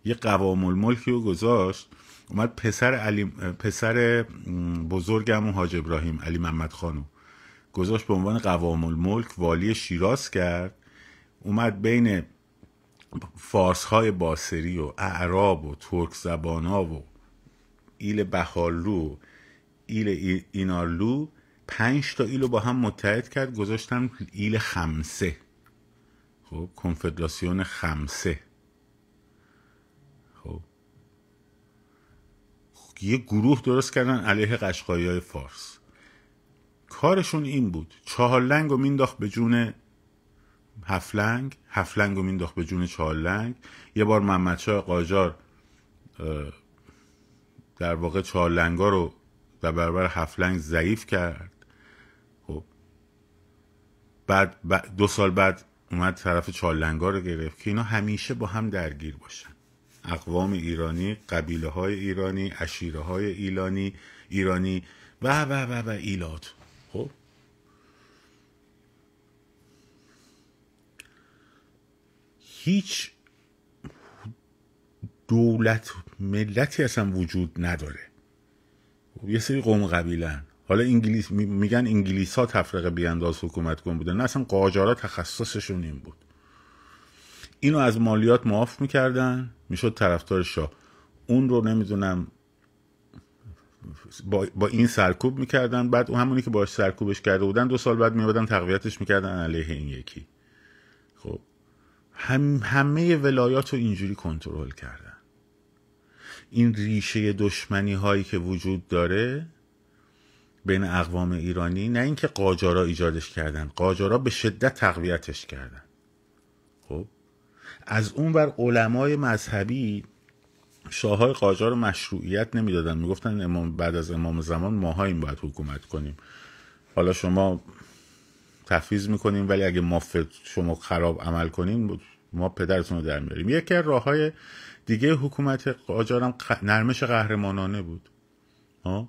یه قوام الملکی رو گذاشت. اومد پسر علی پسر بزرگم حاج ابراهیم علی محمد خانو گذاشت به عنوان قوام الملک والی شیراز کرد. اومد بین فارس های باسری و اعراب و ترک زبان ها و ایل بخاللو ایل اینارلو پنج تا ایلو با هم متحد کرد گذاشتن ایل خمسه. خب کنفدراسیون خمسه. خب. یه گروه درست کردن علیه قشقایی های فارس. کارشون این بود. چهارلنگ رو مینداخت به جون هفلنگ. هفلنگ رو مینداخت به جون چهارلنگ. یه بار محمدشاه قاجار در واقع چهارلنگا رو در برابر هفلنگ ضعیف کرد. خب بعد, دو سال بعد اومد طرف چهارلنگا رو گرفت که اینا همیشه با هم درگیر باشن. اقوام ایرانی قبیله های ایرانی اشیره های ایرانی ایرانی و و و و ایلات. خب هیچ دولت ملتی اصلا وجود نداره. یه سری قوم قبیلن. حالا انگلیس میگن انگلیس ها تفرقه بیانداز حکومت کن بودن. نه اصلا قاجارا تخصصشون این بود. اینو از مالیات معاف می‌کردن. می‌شد طرفدار شاه. اون رو نمی‌دونم با, با این سرکوب می‌کردن. بعد اون همونی که باش سرکوبش کرده بودن دو سال بعد میبادن تقویتش می‌کردن علیه این یکی. خب هم همه ولایات رو اینجوری کنترل کردن. این ریشه دشمنی هایی که وجود داره بین اقوام ایرانی نه اینکه قاجارا ایجادش کردن قاجارا به شدت تقویتش کردن. خب؟ از اون بر علمای مذهبی شاههای قاجار مشروعیت نمی‌دادن. می‌گفتن امام بعد از امام زمان ماها این باید حکومت کنیم. حالا شما تفیز می‌کنیم ولی اگه ما شما خراب عمل کنیم ما پدرتون رو در میاریم. یکی از راه های دیگه حکومت قاجارم نرمش قهرمانانه بود. آه؟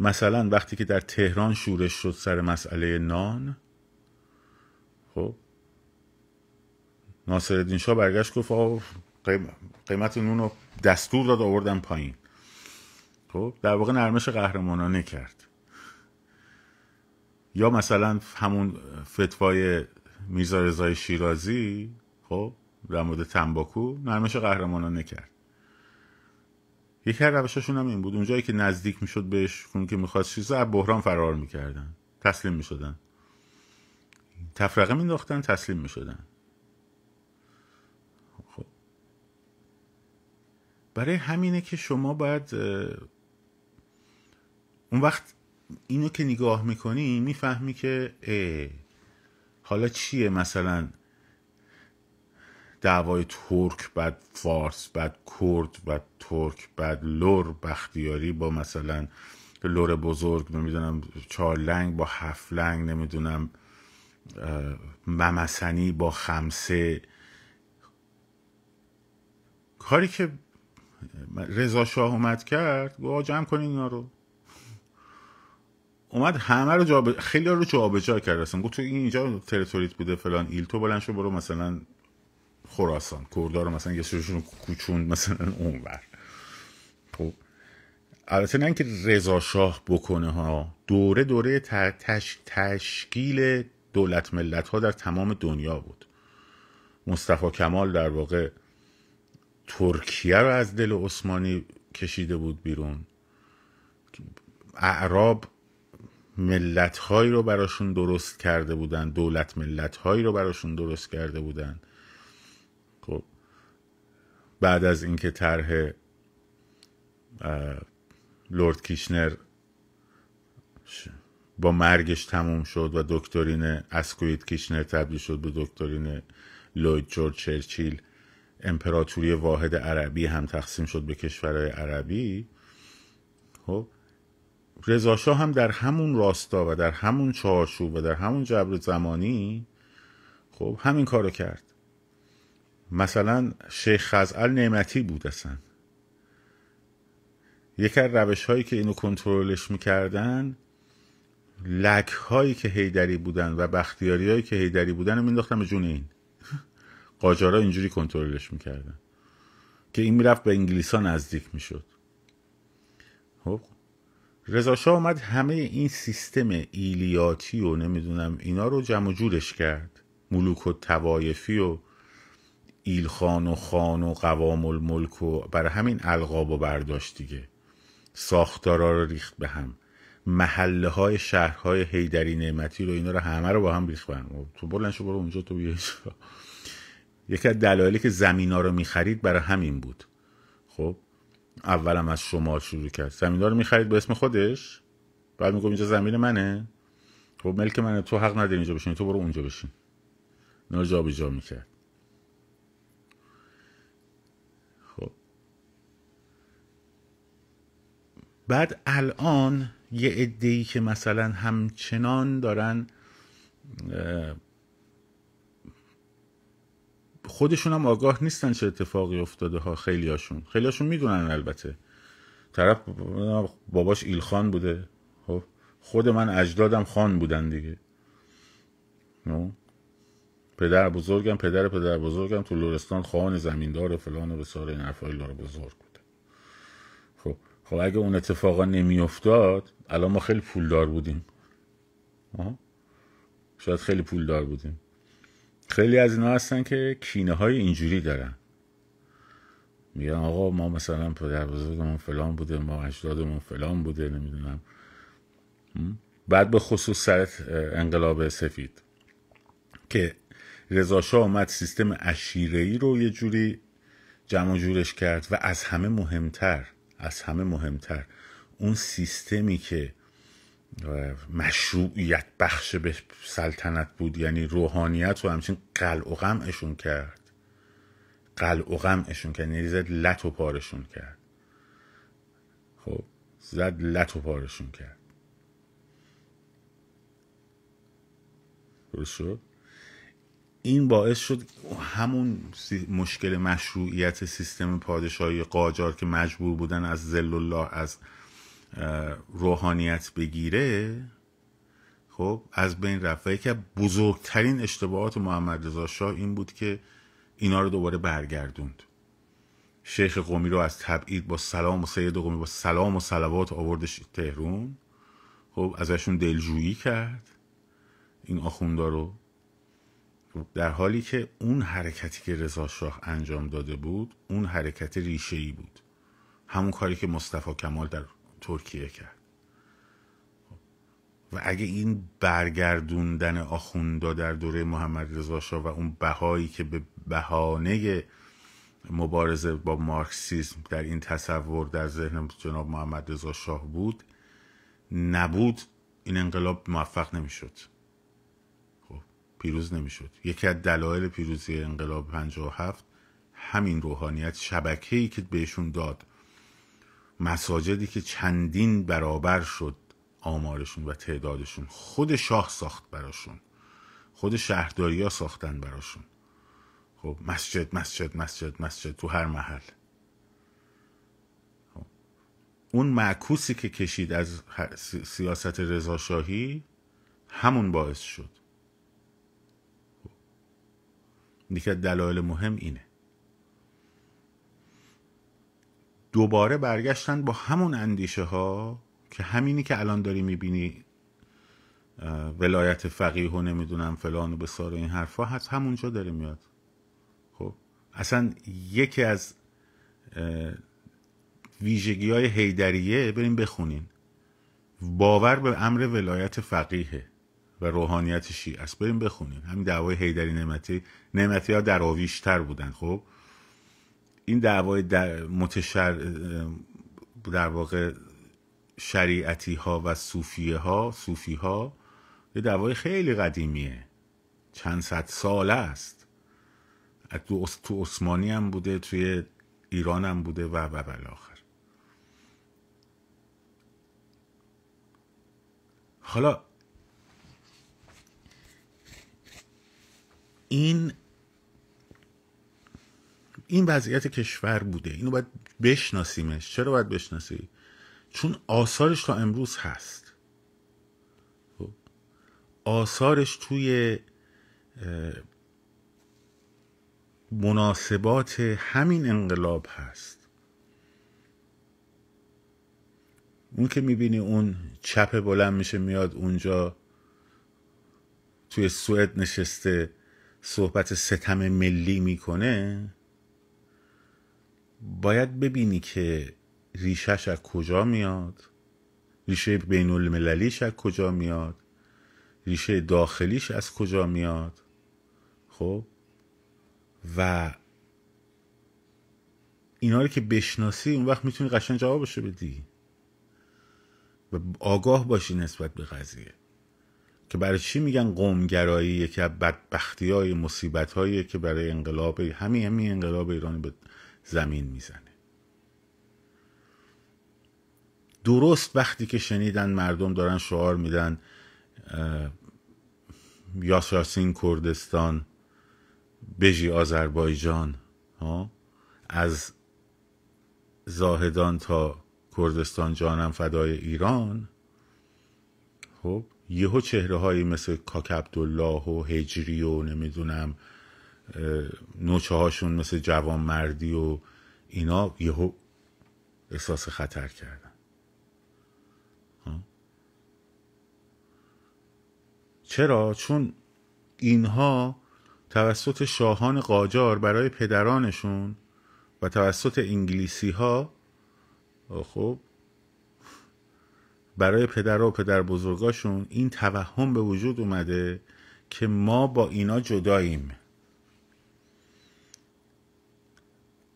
مثلا وقتی که در تهران شورش شد سر مسئله نان خب؟ ناصر الدین شاه برگشت گفت قیمت نون رو دستور داد آوردن پایین. خب؟ در واقع نرمش قهرمانانه کرد. یا مثلا همون فتوای میرزا رضای شیرازی خب در مورد تنباکو نرمش قهرمانانه کرد یکی از روشاشون هم این بود. اونجایی که نزدیک می‌شد بهش اون که می‌خواست چیزا از بحران فرار می‌کردن. تسلیم می‌شدن. تفرقه مینداختن تسلیم می‌شدن. خب. برای همینه که شما باید اون وقت اینو که نگاه می‌کنی می‌فهمی که حالا چیه مثلا؟ دعوای ترک بعد فارس بعد کرد بعد ترک بعد لور بختیاری با مثلا لور بزرگ نمی‌دونم چارلنگ با هفلنگ نمی‌دونم ممسنی با خمسه. کاری که رضا شاه اومد کرد گوه جمع کنین اینا رو. اومد همه رو جابجا خیلی رو جابجا کرد. اصلا گفت تو اینجا territory ت بوده فلان ایل تو بلند شو برو مثلا خراسان. کردا رو مثلا یه سرشون کوچوند مثلا اونور خب. البته نه اینکه رضا شاه بکنه ها. دوره دوره تش... تشکیل دولت ملت ها در تمام دنیا بود. مصطفی کمال در واقع ترکیه رو از دل عثمانی کشیده بود بیرون. اعراب ملت هایی رو براشون درست کرده بودن. دولت ملت هایی رو براشون درست کرده بودن. بعد از اینکه طرح لورد کیشنر با مرگش تموم شد و دکترین اسکویت کیشنر تبدیل شد به دکترین لوید جورج چرچیل امپراتوری واحد عربی هم تقسیم شد به کشورهای عربی خب رضا هم در همون راستا و در همون چارچوب و در همون جبر زمانی خب همین کارو کرد. مثلا شیخ خزعل نعمتی بود اصلا. یکی از روش هایی که اینو کنترلش می‌کردن لک هایی که هیدری بودن و بختیاری هایی که هیدری بودن مینداختن به جون این. قاجارا اینجوری کنترلش می‌کردن که این می‌رفت به انگلیس ها نزدیک می‌شد. خب رضا اومد همه این سیستم ایلیاتی و نمی‌دونم اینا رو جمع جورش کرد. ملوک و توایفی و ایلخان و خان و قوام الملک و برای همین القاب و برداشت دیگه. ساختارا رو ریخت به هم. محله های شهرهای هیدری نعمتی رو اینا رو همه رو با هم ریخت به هم تو بلند شو برو اونجا تو بیای یکی از دلایلی که زمینا رو می‌خرید برای همین بود. خب اولم از شما شروع کرد. زمینا رو می‌خرید به اسم خودش؟ بعد میگم اینجا زمین منه؟ خب ملک منه. تو حق نداری اینجا بشین تو برو اونجا بشین. جا به جا می‌کرد. بعد الان یه عده که مثلا همچنان دارن خودشون هم آگاه نیستن چه اتفاقی افتاده ها خیلی هاشون. خیلی هاشون می‌دونن البته. طرف باباش ایلخان بوده. خب خود من اجدادم خان بودن دیگه. پدر بزرگم پدر پدر بزرگم تو لورستان خان زمیندار فلان و بسار این حرفای لار بزرگ. خب اگه اون اتفاقا نمیافتاد الان ما خیلی پولدار بودیم. شاید خیلی پولدار بودیم. خیلی از اینا هستن که کینه های اینجوری دارن. میگن آقا ما مثلا پدر بزرگمون فلان بوده ما اجدادمون فلان بوده نمی‌دونم. بعد به خصوص سر انقلاب سفید که رضا شاه اومد سیستم ای رو یه جوری جمع جورش کرد و از همه مهمتر از همه مهمتر. اون سیستمی که مشروعیت بخش به سلطنت بود یعنی روحانیت رو همچین قلع و غمشون کرد. قلع و غمشون کرد یعنی زد لط و پارشون کرد. خب زد لط و پارشون کرد. درست شد؟ این باعث شد همون مشکل مشروعیت سیستم پادشاهی قاجار که مجبور بودن از زل الله از روحانیت بگیره خب از بین رفت. و یکی بزرگترین اشتباهات محمد رضا شاه این بود که اینا رو دوباره برگردوند. شیخ قومی رو از تبعید با سلام و سید قومی با سلام و سلوات آوردش تهرون خب ازشون دلجویی کرد. این آخوندا رو خب، در حالی که اون حرکتی که رضا شاه انجام داده بود اون حرکت ریشه ای بود. همون کاری که مصطفی کمال در ترکیه کرد. و اگه این برگردوندن آخوندا در دوره محمد رضا شاه و اون بهایی که به بهانه مبارزه با مارکسیسم در این تصور در ذهن جناب محمد رضا شاه بود نبود این انقلاب موفق نمی‌شد. خب پیروز نمی‌شد. یکی از دلایل پیروزی انقلاب 57 همین روحانیت شبکه‌ای که بهشون داد. مساجدی که چندین برابر شد آمارشون و تعدادشون. خود شاه ساخت براشون. خود شهرداری ها ساختن براشون. خب مسجد مسجد مسجد مسجد تو هر محل. خب. اون معکوسی که کشید از سیاست رضاشاهی همون باعث شد. یکی دلایل مهم اینه. دوباره برگشتن با همون اندیشه ها که همینی که الان داری می‌بینی ولایت فقیه و نمی‌دونم فلان و بسار این حرفا هست همونجا داره میاد. خب اصلا یکی از ویژگی های هیدریه بریم بخونین. باور به امر ولایت فقیه. و روحانیت شیعه است. بریم بخونین همین دعوای هیدری نعمتی. نعمتی ها دراویشتر بودن خب؟ این دعوای در متشر در واقع شریعتی ها و صوفیه ها صوفی ها یه دعوای خیلی قدیمیه. چند صد ساله است. تو, تو عثمانی هم بوده توی ایران هم بوده و و بالاخر حالا این این وضعیت کشور بوده. اینو باید بشناسیمش. چرا باید بشناسی؟ چون آثارش تا امروز هست. آثارش توی مناسبات همین انقلاب هست. اون که می‌بینی اون چپ بلند میشه میاد اونجا توی سوئد نشسته. صحبت ستم ملی می‌کنه باید ببینی که ریشش از کجا میاد ریشه بین المللیش از کجا میاد ریشه داخلیش از کجا میاد. خب؟ و اینا رو که بشناسی اون وقت می‌تونی قشنگ جوابشو بدی. و آگاه باشی نسبت به قضیه. که برای چی میگن قومگرایی؟ یکی از بدبختی های مصیبت هایی که برای انقلاب همین همین انقلاب ایران به زمین می‌زنه. درست وقتی که شنیدن مردم دارن شعار میدن یاسرسین کردستان بژی آذربایجان ها از زاهدان تا کردستان جانم فدای ایران خب یهو چهره هایی مثل کاک عبدالله و هجری و نمی‌دونم نوچه هاشون مثل جوان مردی و اینا یهو احساس خطر کردن چرا؟ چون اینها توسط شاهان قاجار برای پدرانشون و توسط انگلیسی ها خب برای پدر و پدر بزرگاشون این توهم به وجود اومده که ما با اینا جداییم.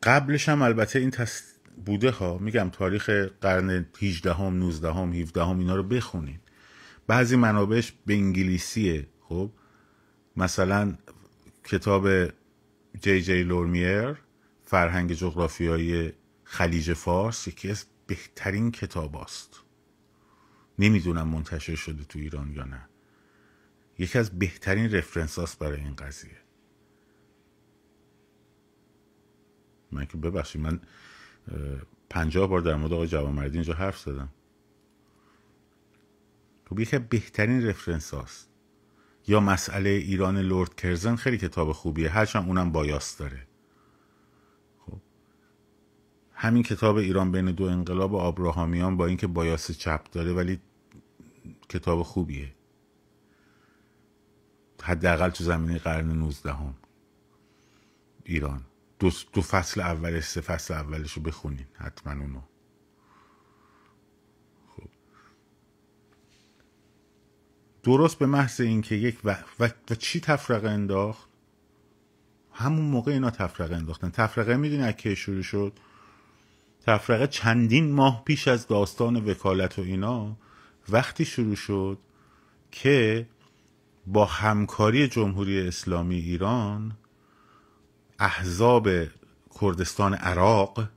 قبلش هم البته این تست بوده ها میگم تاریخ قرن 18 هم 19 هم 17 هم اینا رو بخونید بعضی منابعش به انگلیسیه. خب مثلا کتاب جی جی لورمیر فرهنگ جغرافیایی خلیج فارس یکی از بهترین کتاب است نمی‌دونم منتشر شده تو ایران یا نه. یکی از بهترین رفرنس هاست برای این قضیه. من که ببخشید من پنجاه بار در مورد آقای جوانمردی اینجا حرف زدم. خب یکی بهترین رفرنس هاست. یا مسئله ایران لورد کرزن خیلی کتاب خوبیه هرچند اونم بایاس داره. همین کتاب ایران بین دو انقلاب آبراهامیان با اینکه بایاس چپ داره ولی کتاب خوبیه. حداقل تو زمینه قرن 19 هم. ایران. دو, دو فصل اولش سه فصل اولش رو بخونین حتما اونو. خب. درست به محض اینکه یک و, و, و چی تفرقه انداخت؟ همون موقع اینا تفرقه انداختن. تفرقه می‌دونی از کی شروع شد؟ تفرقه چندین ماه پیش از داستان وکالت و اینا وقتی شروع شد که با همکاری جمهوری اسلامی ایران احزاب کردستان عراق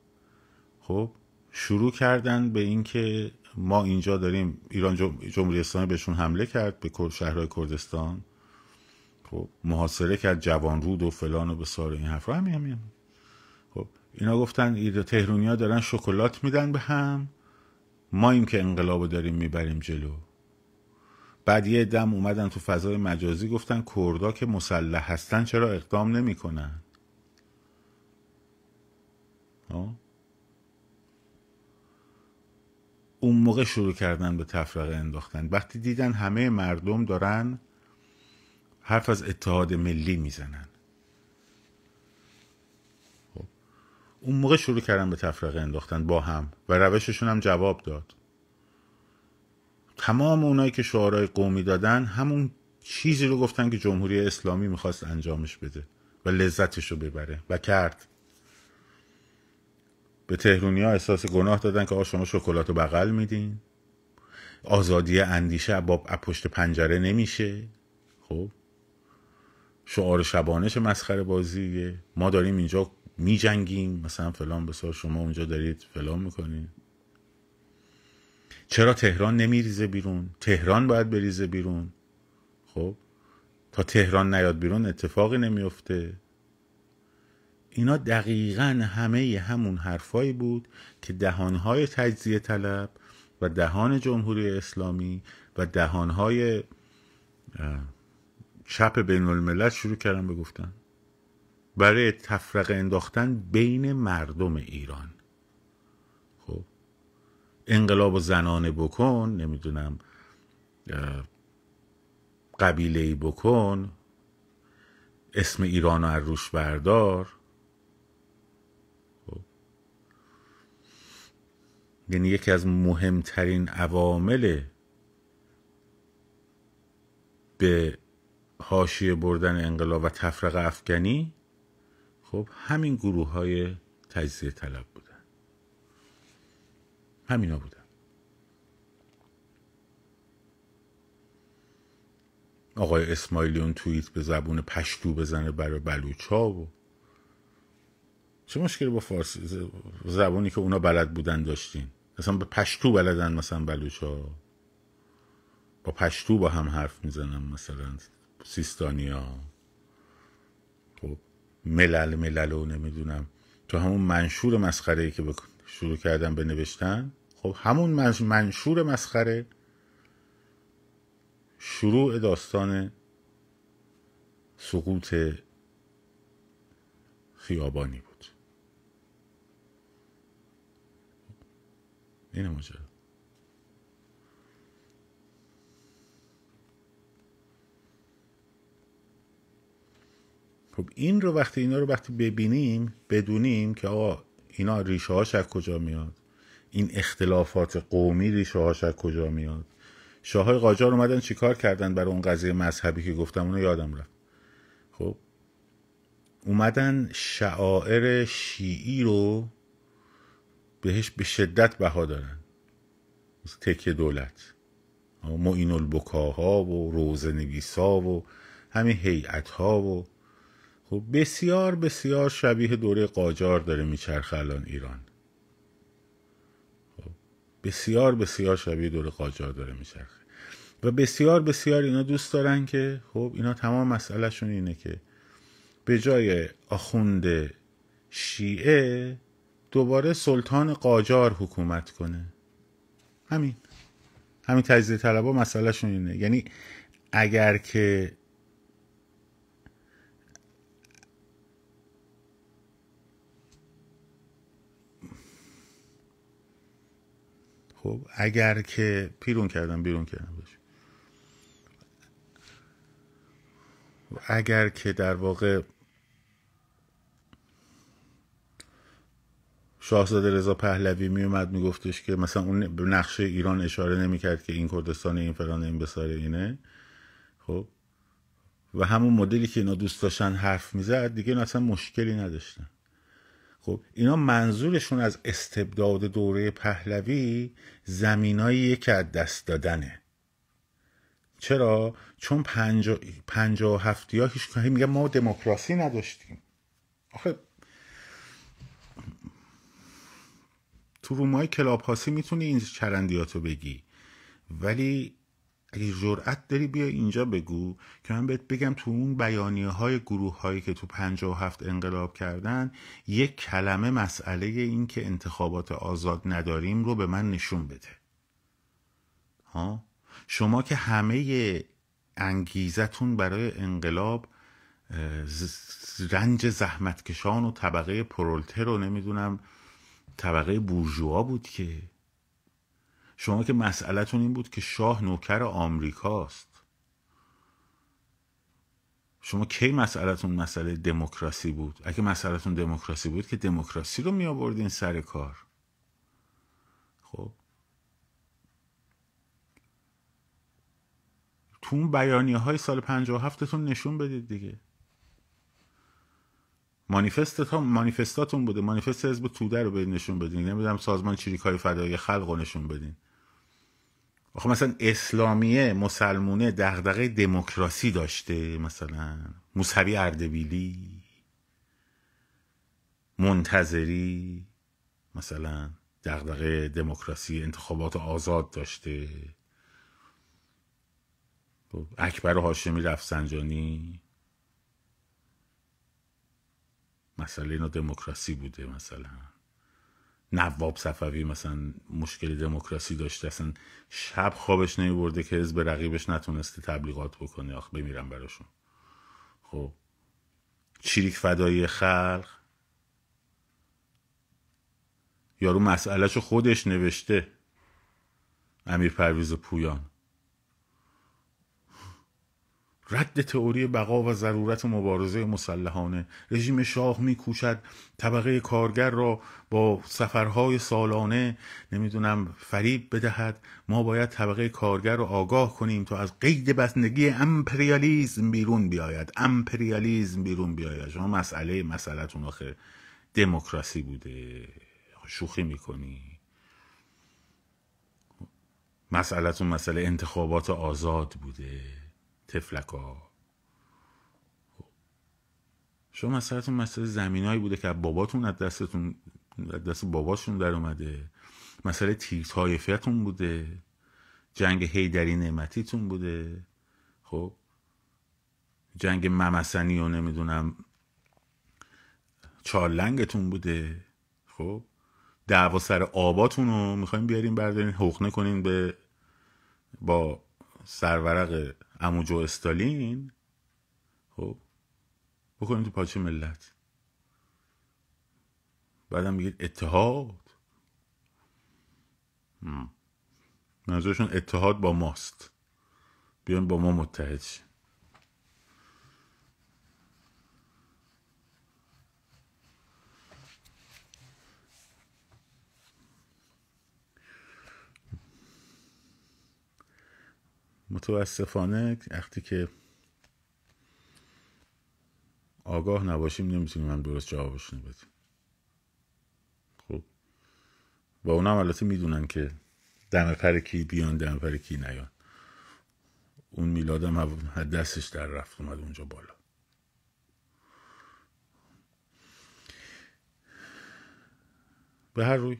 خب شروع کردن به اینکه ما اینجا داریم ایران جمهوری اسلامی بهشون حمله کرد به شهرهای کردستان خب محاصره کرد جوانرود و فلان و بسار این حرفا. همین همین. اینا گفتن تهرونیا دارن شکلات میدن به هم. ما این که انقلاب داریم می‌بریم جلو. بعد یه دم اومدن تو فضای مجازی گفتن کردا که مسلح هستن چرا اقدام نمی‌کنن؟ اون موقع شروع کردن به تفرقه انداختن. وقتی دیدن همه مردم دارن حرف از اتحاد ملی می‌زنن. اون موقع شروع کردن به تفرقه انداختن با هم و روششون هم جواب داد. تمام اونایی که شعارهای قومی دادن همون چیزی رو گفتن که جمهوری اسلامی می‌خواست انجامش بده و لذتش رو ببره و کرد. به تهرونی ها احساس گناه دادن که آقا شما شکلات رو بغل میدین. آزادی اندیشه با پشت پنجره نمیشه. خب؟ شعار شبانش مسخره بازیه. ما داریم اینجا میجنگیم. مثلا فلان بسار شما اونجا دارید فلان می‌کنید. چرا تهران نمیریزه بیرون؟ تهران باید بریزه بیرون. خب؟ تا تهران نیاد بیرون اتفاقی نمیفته اینا دقیقا همه همون حرفایی بود که دهانهای تجزیه طلب و دهان جمهوری اسلامی و دهانهای چپ بین الملل شروع کردن به گفتن. برای تفرقه انداختن بین مردم ایران خب انقلاب و زنانه بکن نمی‌دونم قبیله ای بکن اسم ایران رو روش بردار خب. یعنی یکی از مهمترین عوامل به حاشیه بردن انقلاب و تفرقه افغانی خب همین گروه های تجزیه طلب بودن. همینا بودن. آقای اسماعیلیون توییت به زبون پشتو بزنه برای بلوچا و چه مشکلی با فارسی زبانی که اونا بلد بودن داشتین؟ مثلا به پشتو بلدن مثلا بلوچا با پشتو با هم حرف می‌زنن مثلا سیستانیا ملل ملل و نمی‌دونم. تو همون منشور مسخره ای که شروع کردن به نوشتن خب همون منشور مسخره. شروع داستان سقوط خیابانی بود. این ماجرا. خب این رو وقتی اینا رو وقتی ببینیم بدونیم که آقا اینا ریشه هاش از کجا میاد؟ این اختلافات قومی ریشه هاش از کجا میاد؟ شاههای قاجار اومدن چیکار کردن برای اون قضیه مذهبی که گفتم؟ اونو یادم رفت. خب اومدن شعائر شیعی رو بهش به شدت بها دارن. تکه دولت. معین البکاها و روز نویسا و همین هیئت ها و خب بسیار بسیار شبیه دوره قاجار داره میچرخه الان ایران. خب بسیار بسیار شبیه دوره قاجار داره میچرخه. و بسیار بسیار اینا دوست دارن که خب اینا تمام مسئلهشون اینه که به جای آخوند شیعه دوباره سلطان قاجار حکومت کنه. همین. همین تجزیه طلبا مسئلهشون اینه. یعنی اگر که خب اگر که پیرون کردم بیرون کردم اگر که در واقع شاهزاده رضا پهلوی میومد میگفتش که مثلا اون نقشه ایران اشاره نمی‌کرد که این کردستان این فلان این بساره اینه. خب؟ و همون مدلی که اینا دوست داشتن حرف می‌زد دیگه اصلا مشکلی نداشتن. خب اینا منظورشون از استبداد دوره پهلوی زمینایی که از دست دادنه. چرا؟ چون پنجا, پنجا هفتی ها هیچ میگه ما دموکراسی نداشتیم. آخه تو رومای کلاب هاسی می‌تونی این چرندیاتو بگی. ولی اگه جرأت داری بیا اینجا بگو که من بهت بگم تو اون بیانیه های گروه هایی که تو پنجا و هفت انقلاب کردن یک کلمه مسئله این که انتخابات آزاد نداریم رو به من نشون بده. ها؟ شما که همه انگیزتون برای انقلاب رنج زحمتکشان و طبقه پرولتر رو نمی‌دونم طبقه بورژوا بود که شما که مسئلهتون این بود که شاه نوکر آمریکاست. شما کی مسئلهتون مسئله دموکراسی بود؟ اگه مسئلهتون دموکراسی بود که دموکراسی رو می آوردین سر کار. خب. تو اون بیانیه های سال 57 تون نشون بدید دیگه. مانیفستاتون بوده. مانیفست حزب توده رو بدین نشون بدین. نمی‌دونم سازمان چریکای فدایی خلق رو نشون بدین. آخه مثلا اسلامیه مسلمونه دغدغه دموکراسی داشته مثلا موسوی اردبیلی منتظری مثلا دغدغه دموکراسی انتخابات آزاد داشته. خب، اکبر هاشمی رفسنجانی. مسئله اینا دموکراسی بوده مثلا. نواب صفوی مثلا مشکل دموکراسی داشته اصلا شب خوابش نمیبرده که حزب رقیبش نتونسته تبلیغات بکنه. آخ بمیرم براشون. خب چیریک فدایی خلق. یارو مسئلهشو خودش نوشته. امیر پرویز پویان. رد تئوری بقا و ضرورت مبارزه مسلحانه. رژیم شاه میکوشد طبقه کارگر را با سفرهای سالانه نمی‌دونم فریب بدهد. ما باید طبقه کارگر را آگاه کنیم تا از قید بستگی امپریالیزم بیرون بیاید. امپریالیزم بیرون بیاید. شما مسئله مسئلتون آخه دموکراسی بوده. شوخی می‌کنی. مسئلتون مسئله انتخابات آزاد بوده. تفلکا شما مسئلتون مسئله زمینایی بوده که باباتون از دستتون از دست باباشون در اومده. مسئله تیر تایفیتون بوده. جنگ هیدری نعمتیتون بوده. خب. جنگ ممسنی و نمی‌دونم چارلنگتون بوده. خب. دعوا سر آباتون رو می‌خوایم بیاریم بردارین حقنه کنین به با سرورق اموجو استالین. خب بکنیم تو پاچه ملت. بعدم میگید اتحاد. منظورشون اتحاد با ماست. بیان با ما متحد شیم متاسفانه وقتی که آگاه نباشیم نمی‌تونیم هم درست جوابش بدیم خب. و اونا هم البته می‌دونن که دم پر کی بیان دم پر کی نیان. اون میلادم دستش در رفت اومد اونجا بالا. به هر روی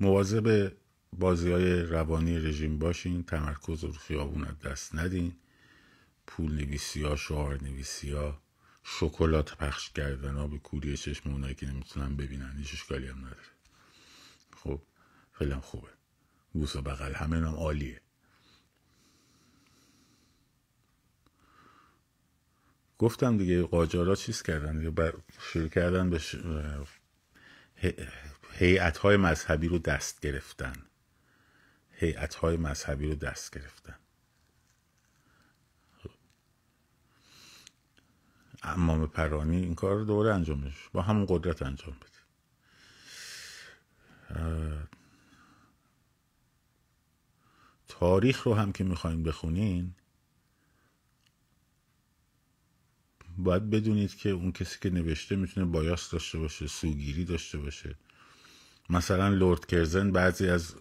مواظب بازی های روانی رژیم باشین تمرکز رو خیابون دست ندین. پول نویسی ها شعار نویسی ها شکلات پخش کردن ها به کوری چشم اونایی که نمی‌تونن ببینن هیچ اشکالی هم نداره. خب خیلی خوبه. بوس و بغل همه هم عالیه. گفتم دیگه قاجارا چیز کردن؟ دیگه بر شروع کردن به ش... هیئت های مذهبی رو دست گرفتن. هیئت های مذهبی رو دست گرفتن. امام پرانی این کار رو دوباره انجامش با همون قدرت انجام بده. تاریخ رو هم که می‌خواین بخونین باید بدونید که اون کسی که نوشته می‌تونه بایاس داشته باشه سوگیری داشته باشه. مثلا لورد کرزن بعضی از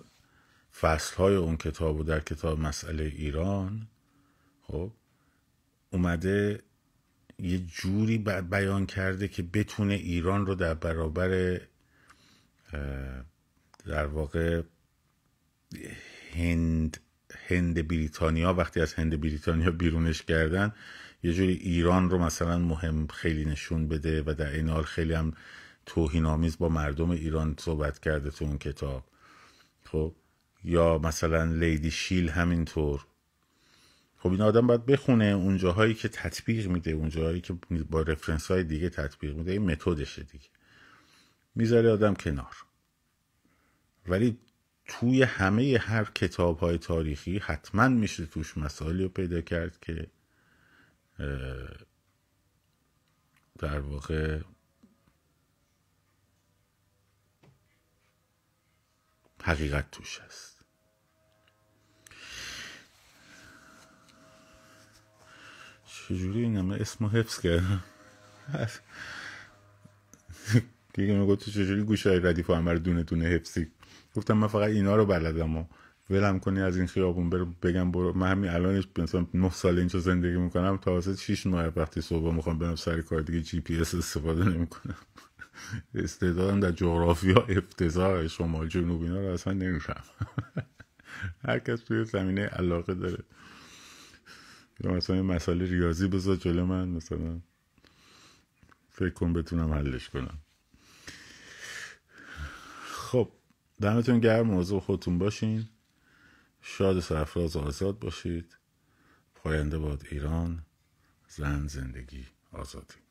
فصل های اون کتاب و در کتاب مسئله ایران خب اومده یه جوری بیان کرده که بتونه ایران رو در برابر در واقع هند هند بریتانیا وقتی از هند بریتانیا بیرونش کردن یه جوری ایران رو مثلا مهم خیلی نشون بده و در این حال خیلی هم توهین آمیز با مردم ایران صحبت کرده تو اون کتاب. خب یا مثلا لیدی شیل همینطور. خب این آدم باید بخونه اونجاهایی که تطبیق میده اونجاهایی که با رفرنس های دیگه تطبیق میده این متدشه دیگه. می‌ذاره آدم کنار. ولی توی همه هر کتاب های تاریخی حتما میشه توش مسائلی رو پیدا کرد که در واقع حقیقت توش هست. چجوری این همه اسمو حفظ کردم. دیگه میگه تو چجوری گوشه های ردیف همه دونه دونه حفظی؟ گفتم من فقط اینا رو بلدم و ولم کنی از این خیابون برو بگم برو. من همین الانش مثلا 9 سال اینجا زندگی می‌کنم تا واسه 6 ماه وقتی صبح می‌خوام برم سر کار دیگه جی پی اس استفاده نمی‌کنم. استعدادم در جغرافیا افتضاح شمال جنوب اینا رو اصلا نمیشم هر کس توی زمینه علاقه داره. یا مثلا مسئله ریاضی بذار جلو من مثلا فکر کن بتونم حلش کنم. خب دمتون گرم موضوع خودتون باشین. شاد و سرفراز آزاد باشید. پاینده باد ایران زن زندگی آزادی.